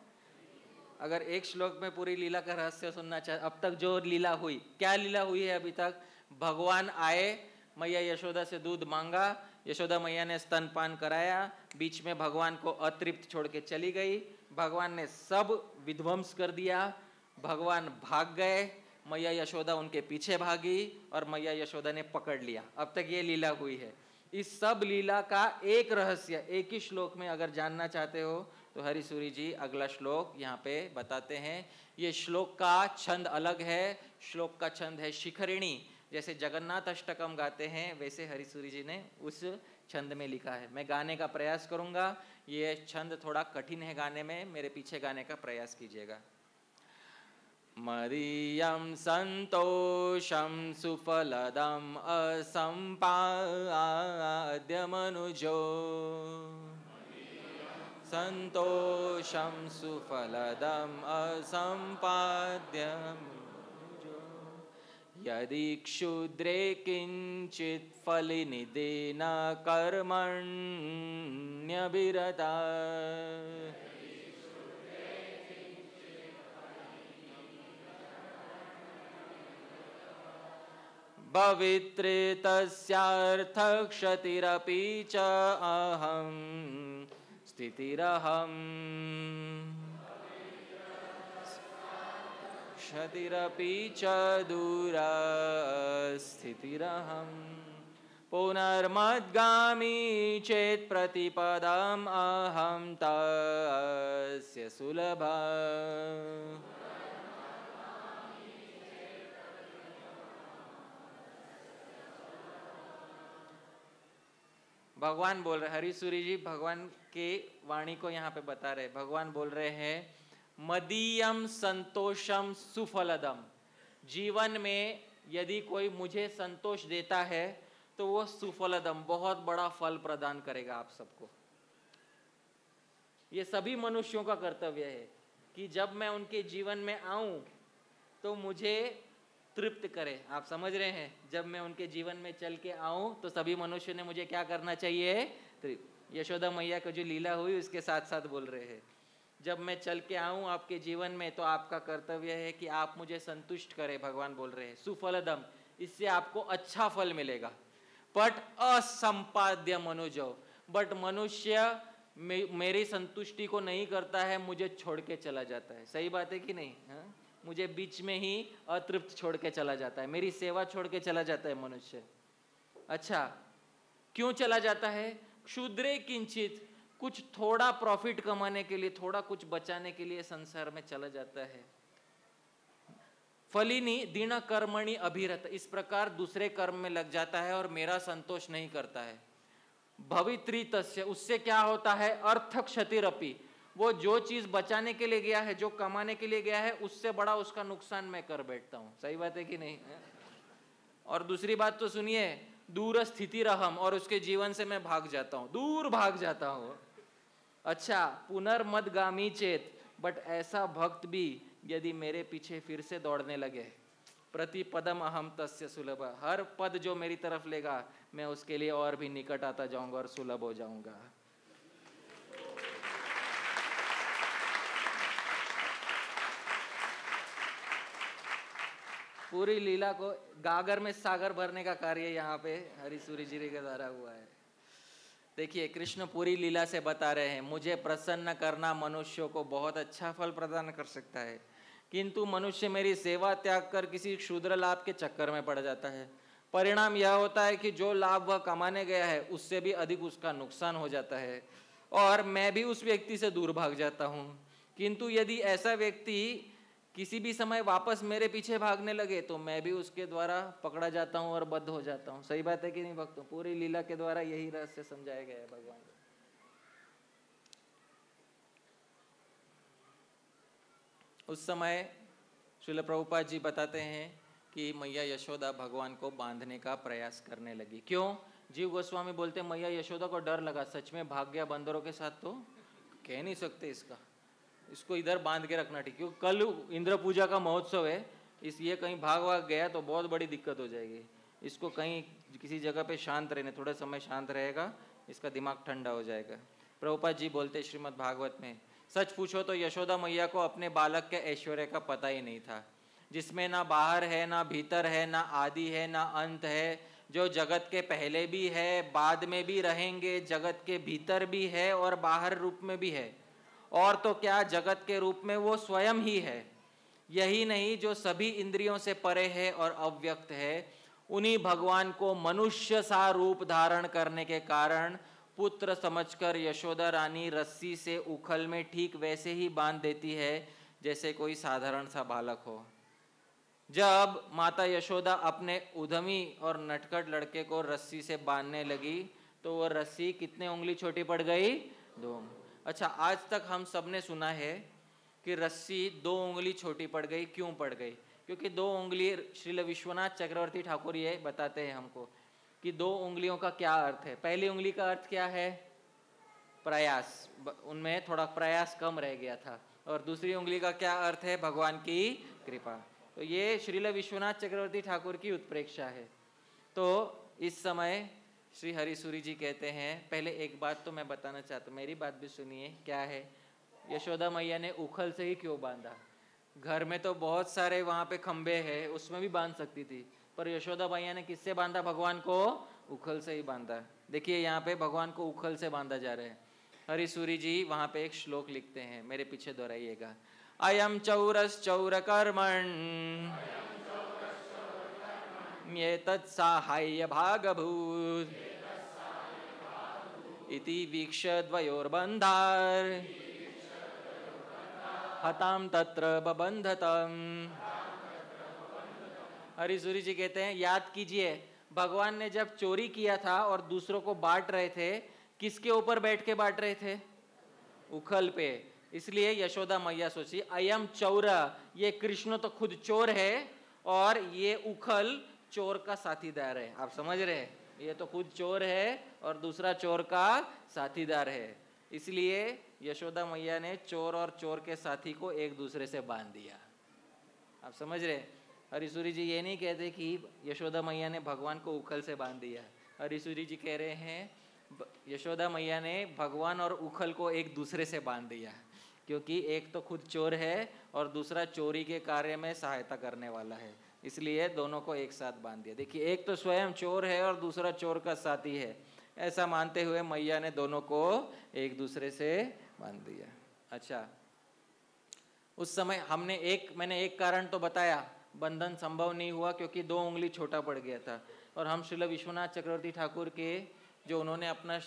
अगर एक श्लोक में पूरी लीला का रहस्य सुनना चाहते अब तक जो लीला हुई, क्या लीला हुई है अभी तक? भगवान आए, मैया यशोदा से दूध मांगा यशोदा मैया ने स्तनपान कराया, बीच में भगवान को अतृप्त छोड़ के चली गई। भगवान ने सब विध्वंस कर दिया। भगवान भाग गए। मैया यशोदा उनके पीछे भागी और मैया यशोदा ने पकड़ लिया। अब तक ये लीला हुई है। इस सब लीला का एक रहस्य, एक ही श्लोक में अगर जानना चाहते हो तो हरिसूरी जी अगला श्लोक यहाँ पे बताते हैं। ये श्लोक का छंद अलग है। श्लोक का छंद है शिखरिणी। जैसे जगन्नाथ अष्टकम गाते हैं, वैसे हरिसूरी जी ने उस छंद में लिखा है। मैं गाने का प्रयास करूँगा। ये छंद थोड़ा कठिन है गाने में। मेरे पीछे गाने का प्रयास कीजिएगा। मदीयं सन्तोषं सुफलदम् असम्पाद्यमनुजो सन्तोषं सुफलदम् असम्पाद्यम् यदि क्षुद्रे किञ्चित् फलिनिदेन कर्मण्यभिरता। पवित्रे तस्यार्थक्षतिरपि च अहं स्थितिरहम्। क्षतिरपि च दूरस्थितिरहम् पुनर्मद्गामी चेत् प्रतिपदम् अहं तस्य सुलभ। भगवान बोल रहे हरिसूरी जी भगवान के वाणी को यहाँ पे बता रहे। भगवान बोल रहे हैं मदीयम संतोषम सुफलदम। जीवन में यदि कोई मुझे संतोष देता है तो वो सुफलदम, बहुत बड़ा फल प्रदान करेगा आप सबको। ये सभी मनुष्यों का कर्तव्य है कि जब मैं उनके जीवन में आऊँ तो मुझे तृप्त करे। आप समझ रहे हैं? जब मैं उनके जीवन में चल के आऊँ तो सभी मनुष्य ने मुझे क्या करना चाहिए? यशोदा मैया का जो लीला हुई, उसके साथ साथ बोल रहे हैं। जब मैं चल के आऊँ आपके जीवन में तो आपका कर्तव्य है कि आप मुझे संतुष्ट करें भगवान बोल रहे हैं। सुफलदम इससे आपको अच्छा फल मिलेगा। बट असंपाद्य मनुजो बट मनुष्य मे, मेरी संतुष्टि को नहीं करता है मुझे छोड़ के चला जाता है। सही बात है कि नहीं? हा? मुझे बीच में ही अतृप्त छोड़ के चला जाता है। मेरी सेवा छोड़ के चला जाता है मनुष्य। अच्छा क्यों चला जाता है? क्षुद्रे किंचित कुछ थोड़ा प्रॉफिट कमाने के लिए, थोड़ा कुछ बचाने के लिए संसार में चला जाता है। फलिनी दीन कर्मणि अभिरत, इस प्रकार दूसरे कर्म में लग जाता है और मेरा संतोष नहीं करता है। भवित्री तस्य उससे क्या होता है? अर्थ क्षतिरपी वो जो चीज़ बचाने के लिए गया है, जो कमाने के लिए गया है, उससे बड़ा उसका नुकसान मैं कर बैठता हूँ। सही बात है कि नहीं? और दूसरी बात तो सुनिए दूर स्थिति रहम, और उसके जीवन से मैं भाग जाता हूँ। दूर भाग जाता हूँ। अच्छा पुनर्मदगामी चेत बट ऐसा भक्त भी यदि मेरे पीछे फिर से दौड़ने लगे। प्रति पदम अहम तस्य सुलभ। हर पद जो मेरी तरफ़ लेगा, मैं उसके लिए और भी निकट आता जाऊँगा और सुलभ हो जाऊँगा। पूरी लीला को गागर में सागर भरने का कार्य यहाँ पे हरिसूरी जी के द्वारा हुआ है। देखिए, कृष्ण पूरी लीला से बता रहे हैं, मुझे प्रसन्न करना मनुष्यों को बहुत अच्छा फल प्रदान कर सकता है। किंतु मनुष्य मेरी सेवा त्याग कर किसी क्षुद्र लाभ के चक्कर में पड़ जाता है। परिणाम यह होता है कि जो लाभ वह कमाने गया है, उससे भी अधिक उसका नुकसान हो जाता है और मैं भी उस व्यक्ति से दूर भाग जाता हूँ। किंतु यदि ऐसा व्यक्ति किसी भी समय वापस मेरे पीछे भागने लगे तो मैं भी उसके द्वारा पकड़ा जाता हूँ और बद्ध हो जाता हूँ। सही बात है कि नहीं, भक्तों? पूरी लीला के द्वारा यही रहस्य समझाया गया है भगवान उस समय शिल प्रभुपाद जी बताते हैं कि मैया यशोदा भगवान को बांधने का प्रयास करने लगी। क्यों? जीव गोस्वामी बोलते मैया यशोदा को डर लगा, सच में भाग गया बंदरों के साथ तो कह नहीं सकते इसका। इसको इधर बाँध के रखना ठीक क्योंकि कल इंद्र पूजा का महोत्सव है इसलिए कहीं भाग भाग गया तो बहुत बड़ी दिक्कत हो जाएगी। इसको कहीं किसी जगह पे शांत रहने, थोड़े समय शांत रहेगा, इसका दिमाग ठंडा हो जाएगा। प्रभुपाद जी बोलते श्रीमद भागवत में, सच पूछो तो यशोदा मैया को अपने बालक के ऐश्वर्य का पता ही नहीं था। जिसमें ना बाहर है, ना भीतर है, ना आदि है, ना अंत है, जो जगत के पहले भी है, बाद में भी रहेंगे, जगत के भीतर भी है और बाहर रूप में भी है। और तो क्या जगत के रूप में वो स्वयं ही है? यही नहीं, जो सभी इंद्रियों से परे है और अव्यक्त है, उन्हीं भगवान को मनुष्य सा रूप धारण करने के कारण पुत्र समझकर यशोदा रानी रस्सी से उखल में ठीक वैसे ही बाँध देती है, जैसे कोई साधारण सा बालक हो। जब माता यशोदा अपने उधमी और नटखट लड़के को रस्सी से बांधने लगी तो वह रस्सी कितने उंगली छोटी पड़ गई? दो अच्छा आज तक हम सबने सुना है कि रस्सी दो उंगली छोटी पड़ गई, क्यों पड़ गई? क्योंकि दो उंगली श्रील विश्वनाथ चक्रवर्ती ठाकुर ये बताते हैं हमको कि दो उंगलियों का क्या अर्थ है। पहली उंगली का अर्थ क्या है? प्रयास। उनमें थोड़ा प्रयास कम रह गया था। और दूसरी उंगली का क्या अर्थ है? भगवान की कृपा। तो ये श्रील विश्वनाथ चक्रवर्ती ठाकुर की उत्प्रेक्षा है। तो इस समय श्री हरिसूरी जी कहते हैं, पहले एक बात तो मैं बताना चाहता हूँ मेरी बात भी सुनिए, क्या है? यशोदा मैया ने उखल से ही क्यों बांधा? घर में तो बहुत सारे वहाँ पे खंबे हैं, उसमें भी बाँध सकती थी, पर यशोदा मैया ने किससे बांधा? भगवान को उखल से ही बांधा। देखिए, यहाँ पे भगवान को उखल से बांधा जा रहा है। हरिसूरी जी वहाँ पे एक श्लोक लिखते हैं, मेरे पीछे दोहराइएगा। अयम चौरस चौर कर्मण ये तत्साहाय्य भागभूत इति वीक्ष द्वयोर्बन्धार हताम तत्र बबंधतम हरिसूरी जी कहते हैं, याद कीजिए, भगवान ने जब चोरी किया था और दूसरों को बांट रहे थे, किसके ऊपर बैठ के बांट रहे थे? उखल पे। इसलिए यशोदा मैया सोची अयम चौरा, ये कृष्ण तो खुद चोर है और ये उखल चोर का साथीदार है। आप समझ रहे हैं? ये तो खुद चोर है और दूसरा चोर का साथीदार है। इसलिए यशोदा मैया ने चोर और चोर के साथी को एक दूसरे से बाँध दिया। आप समझ रहे हरिसूरी जी ये नहीं कहते कि यशोदा मैया ने भगवान को उखल से बाँध दिया। हरिसूरी जी कह रहे हैं यशोदा मैया ने भगवान और उखल को एक दूसरे से बाँध दिया। क्योंकि एक तो खुद चोर है और दूसरा चोरी के कार्य में सहायता करने वाला है। इसलिए दोनों को एक साथ बाँध दिया। देखिए, एक तो स्वयं चोर है और दूसरा चोर का साथी है। ऐसा मानते हुए मैया ने दोनों को एक दूसरे से बाँध दिया। अच्छा उस समय हमने एक, मैंने एक कारण तो बताया, बंधन संभव नहीं हुआ क्योंकि दो उंगली छोटा पड़ गया था। और हम श्रील विश्वनाथ चक्रवर्ती ठाकुर के जो उन्होंने अपना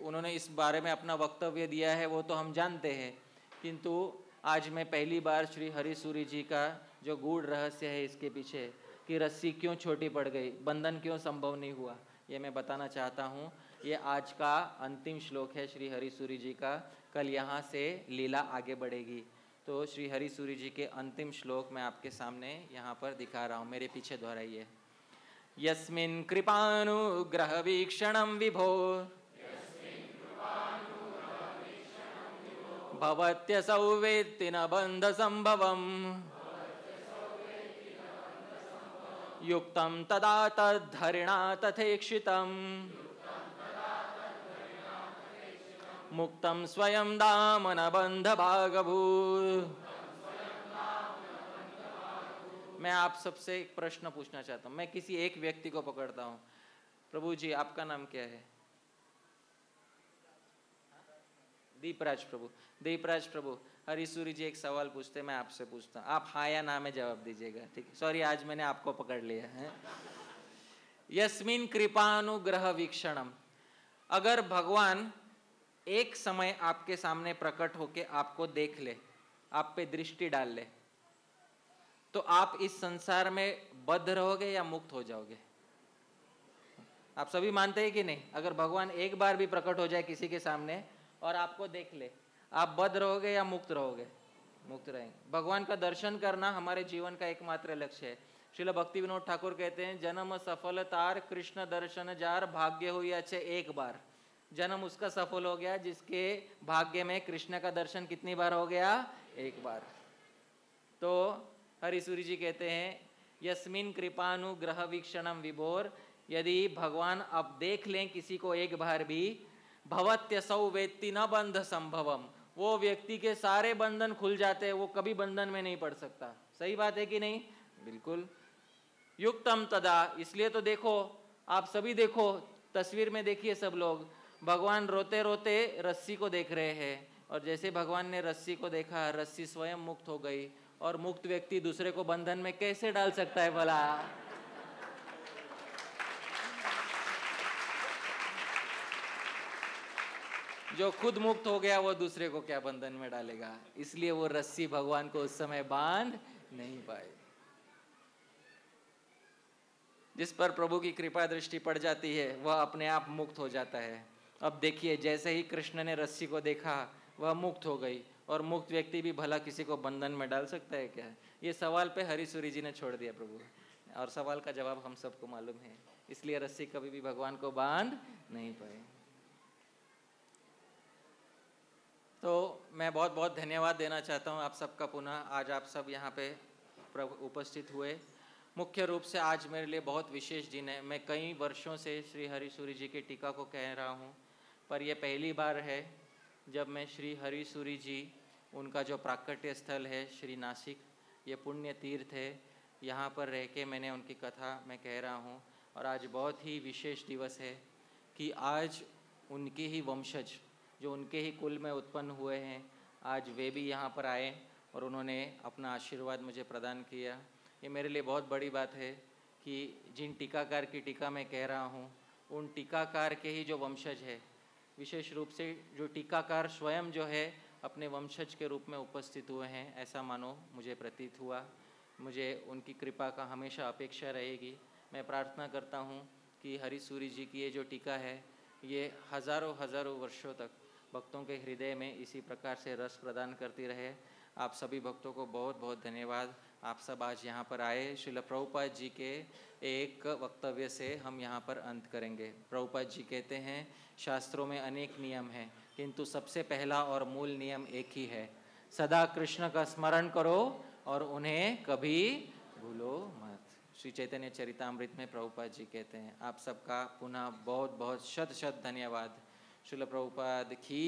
उन्होंने इस बारे में अपना वक्तव्य दिया है, वो तो हम जानते हैं। किंतु आज मैं पहली बार श्री हरि सूरी जी का जो गूढ़ रहस्य है इसके पीछे कि रस्सी क्यों छोटी पड़ गई, बंधन क्यों संभव नहीं हुआ, ये मैं बताना चाहता हूँ। ये आज का अंतिम श्लोक है श्री हरि सूरी जी का, कल यहाँ से लीला आगे बढ़ेगी। तो श्री हरि सूरी जी के अंतिम श्लोक मैं आपके सामने यहाँ पर दिखा रहा हूँ, मेरे पीछे दोहराइए। यस्मिन् कृपानुग्रह वीक्षण विभो। भवत्यसौ वेत्ति न बन्धसम्भवम् युक्तं तदा तद्धरिणा तथेक्षितम्। मुक्तं स्वयं दामनबन्धभागभूत्। मैं आप सबसे एक प्रश्न पूछना चाहता हूँ। मैं किसी एक व्यक्ति को पकड़ता हूँ। प्रभु जी आपका नाम क्या है? दीपराज प्रभु। दीपराज प्रभु हरीसूरी जी एक सवाल पूछते मैं आपसे पूछता हूँ। आप हाँ या ना में जवाब दीजिएगा, ठीक है? सॉरी आज मैंने आपको पकड़ लिया है। यस्मिन कृपानुग्रह वीक्षणम। अगर भगवान एक समय आपके सामने प्रकट होके आपको देख ले, आप पे दृष्टि डाल ले तो आप इस संसार में बद्ध रहोगे या मुक्त हो जाओगे? आप सभी मानते हैं कि नहीं? अगर भगवान एक बार भी प्रकट हो जाए किसी के सामने और आपको देख ले आप बद रहोगे या मुक्त रहोगे? मुक्त रहेंगे। भगवान का दर्शन करना हमारे जीवन का एकमात्र लक्ष्य है। श्रील भक्ति विनोद ठाकुर कहते हैं, जन्म सफल तार कृष्ण दर्शन जार भाग्य हुई अच्छे एक बार। जन्म उसका सफल हो गया जिसके भाग्य में कृष्ण का दर्शन कितनी बार हो गया? एक बार। तो हरिसूरी जी कहते हैं, यस्मिन कृपानुग्रह वीक्षणम विभोर। यदि भगवान अब देख लें किसी को एक बार भी भवत्य सौ वेत्ति न बंध संभवम। वो व्यक्ति के सारे बंधन खुल जाते हैं, वो कभी बंधन में नहीं पड़ सकता। सही बात है कि नहीं? बिल्कुल। युक्तम तदा, इसलिए तो देखो, आप सभी देखो, तस्वीर में देखिए सब लोग, भगवान रोते रोते रस्सी को देख रहे हैं, और जैसे भगवान ने रस्सी को देखा, रस्सी स्वयं मुक्त हो गई, और मुक्त व्यक्ति दूसरे को बंधन में कैसे डाल सकता है भला? जो खुद मुक्त हो गया, वो दूसरे को क्या बंधन में डालेगा? इसलिए वो रस्सी भगवान को उस समय बाँध नहीं पाए। जिस पर प्रभु की कृपा दृष्टि पड़ जाती है, वह अपने आप मुक्त हो जाता है। अब देखिए, जैसे ही कृष्ण ने रस्सी को देखा, वह मुक्त हो गई। और मुक्त व्यक्ति भी भला किसी को बंधन में डाल सकता है क्या? ये सवाल पे हरीसुरी जी ने छोड़ दिया प्रभु। और सवाल का जवाब हम सबको मालूम है। इसलिए रस्सी कभी भी भगवान को बाँध नहीं पाए। तो मैं बहुत बहुत धन्यवाद देना चाहता हूँ आप सबका पुनः। आज आप सब यहाँ पे उपस्थित हुए। मुख्य रूप से आज मेरे लिए बहुत विशेष दिन है। मैं कई वर्षों से श्री हरिसूरी जी के टीका को कह रहा हूँ, पर यह पहली बार है जब मैं श्री हरिसूरी जी, उनका जो प्राकट्य स्थल है श्री नासिक ये पुण्य तीर्थ है, यहाँ पर रह के मैंने उनकी कथा मैं कह रहा हूँ। और आज बहुत ही विशेष दिवस है कि आज उनके ही वंशज जो उनके ही कुल में उत्पन्न हुए हैं, आज वे भी यहाँ पर आए और उन्होंने अपना आशीर्वाद मुझे प्रदान किया। ये मेरे लिए बहुत बड़ी बात है कि जिन टीकाकार की टीका मैं कह रहा हूँ, उन टीकाकार के ही जो वंशज है, विशेष रूप से जो टीकाकार स्वयं जो है, अपने वंशज के रूप में उपस्थित हुए हैं, ऐसा मानो मुझे प्रतीत हुआ। मुझे उनकी कृपा का हमेशा अपेक्षा रहेगी। मैं प्रार्थना करता हूँ कि हरि सूरी जी की ये जो टीका है, ये हज़ारों हज़ारों वर्षों तक भक्तों के हृदय में इसी प्रकार से रस प्रदान करती रहे। आप सभी भक्तों को बहुत बहुत धन्यवाद। आप सब आज यहाँ पर आए। श्रील प्रभुपाद जी के एक वक्तव्य से हम यहाँ पर अंत करेंगे। प्रभुपाद जी कहते हैं, शास्त्रों में अनेक नियम हैं, किंतु सबसे पहला और मूल नियम एक ही है। सदा कृष्ण का स्मरण करो और उन्हें कभी भूलो मत। श्री चैतन्य चरितमृत में प्रभुपाद जी कहते हैं, आप सबका पुनः बहुत बहुत शत शत धन्यवाद। शिल प्रभुपाद खी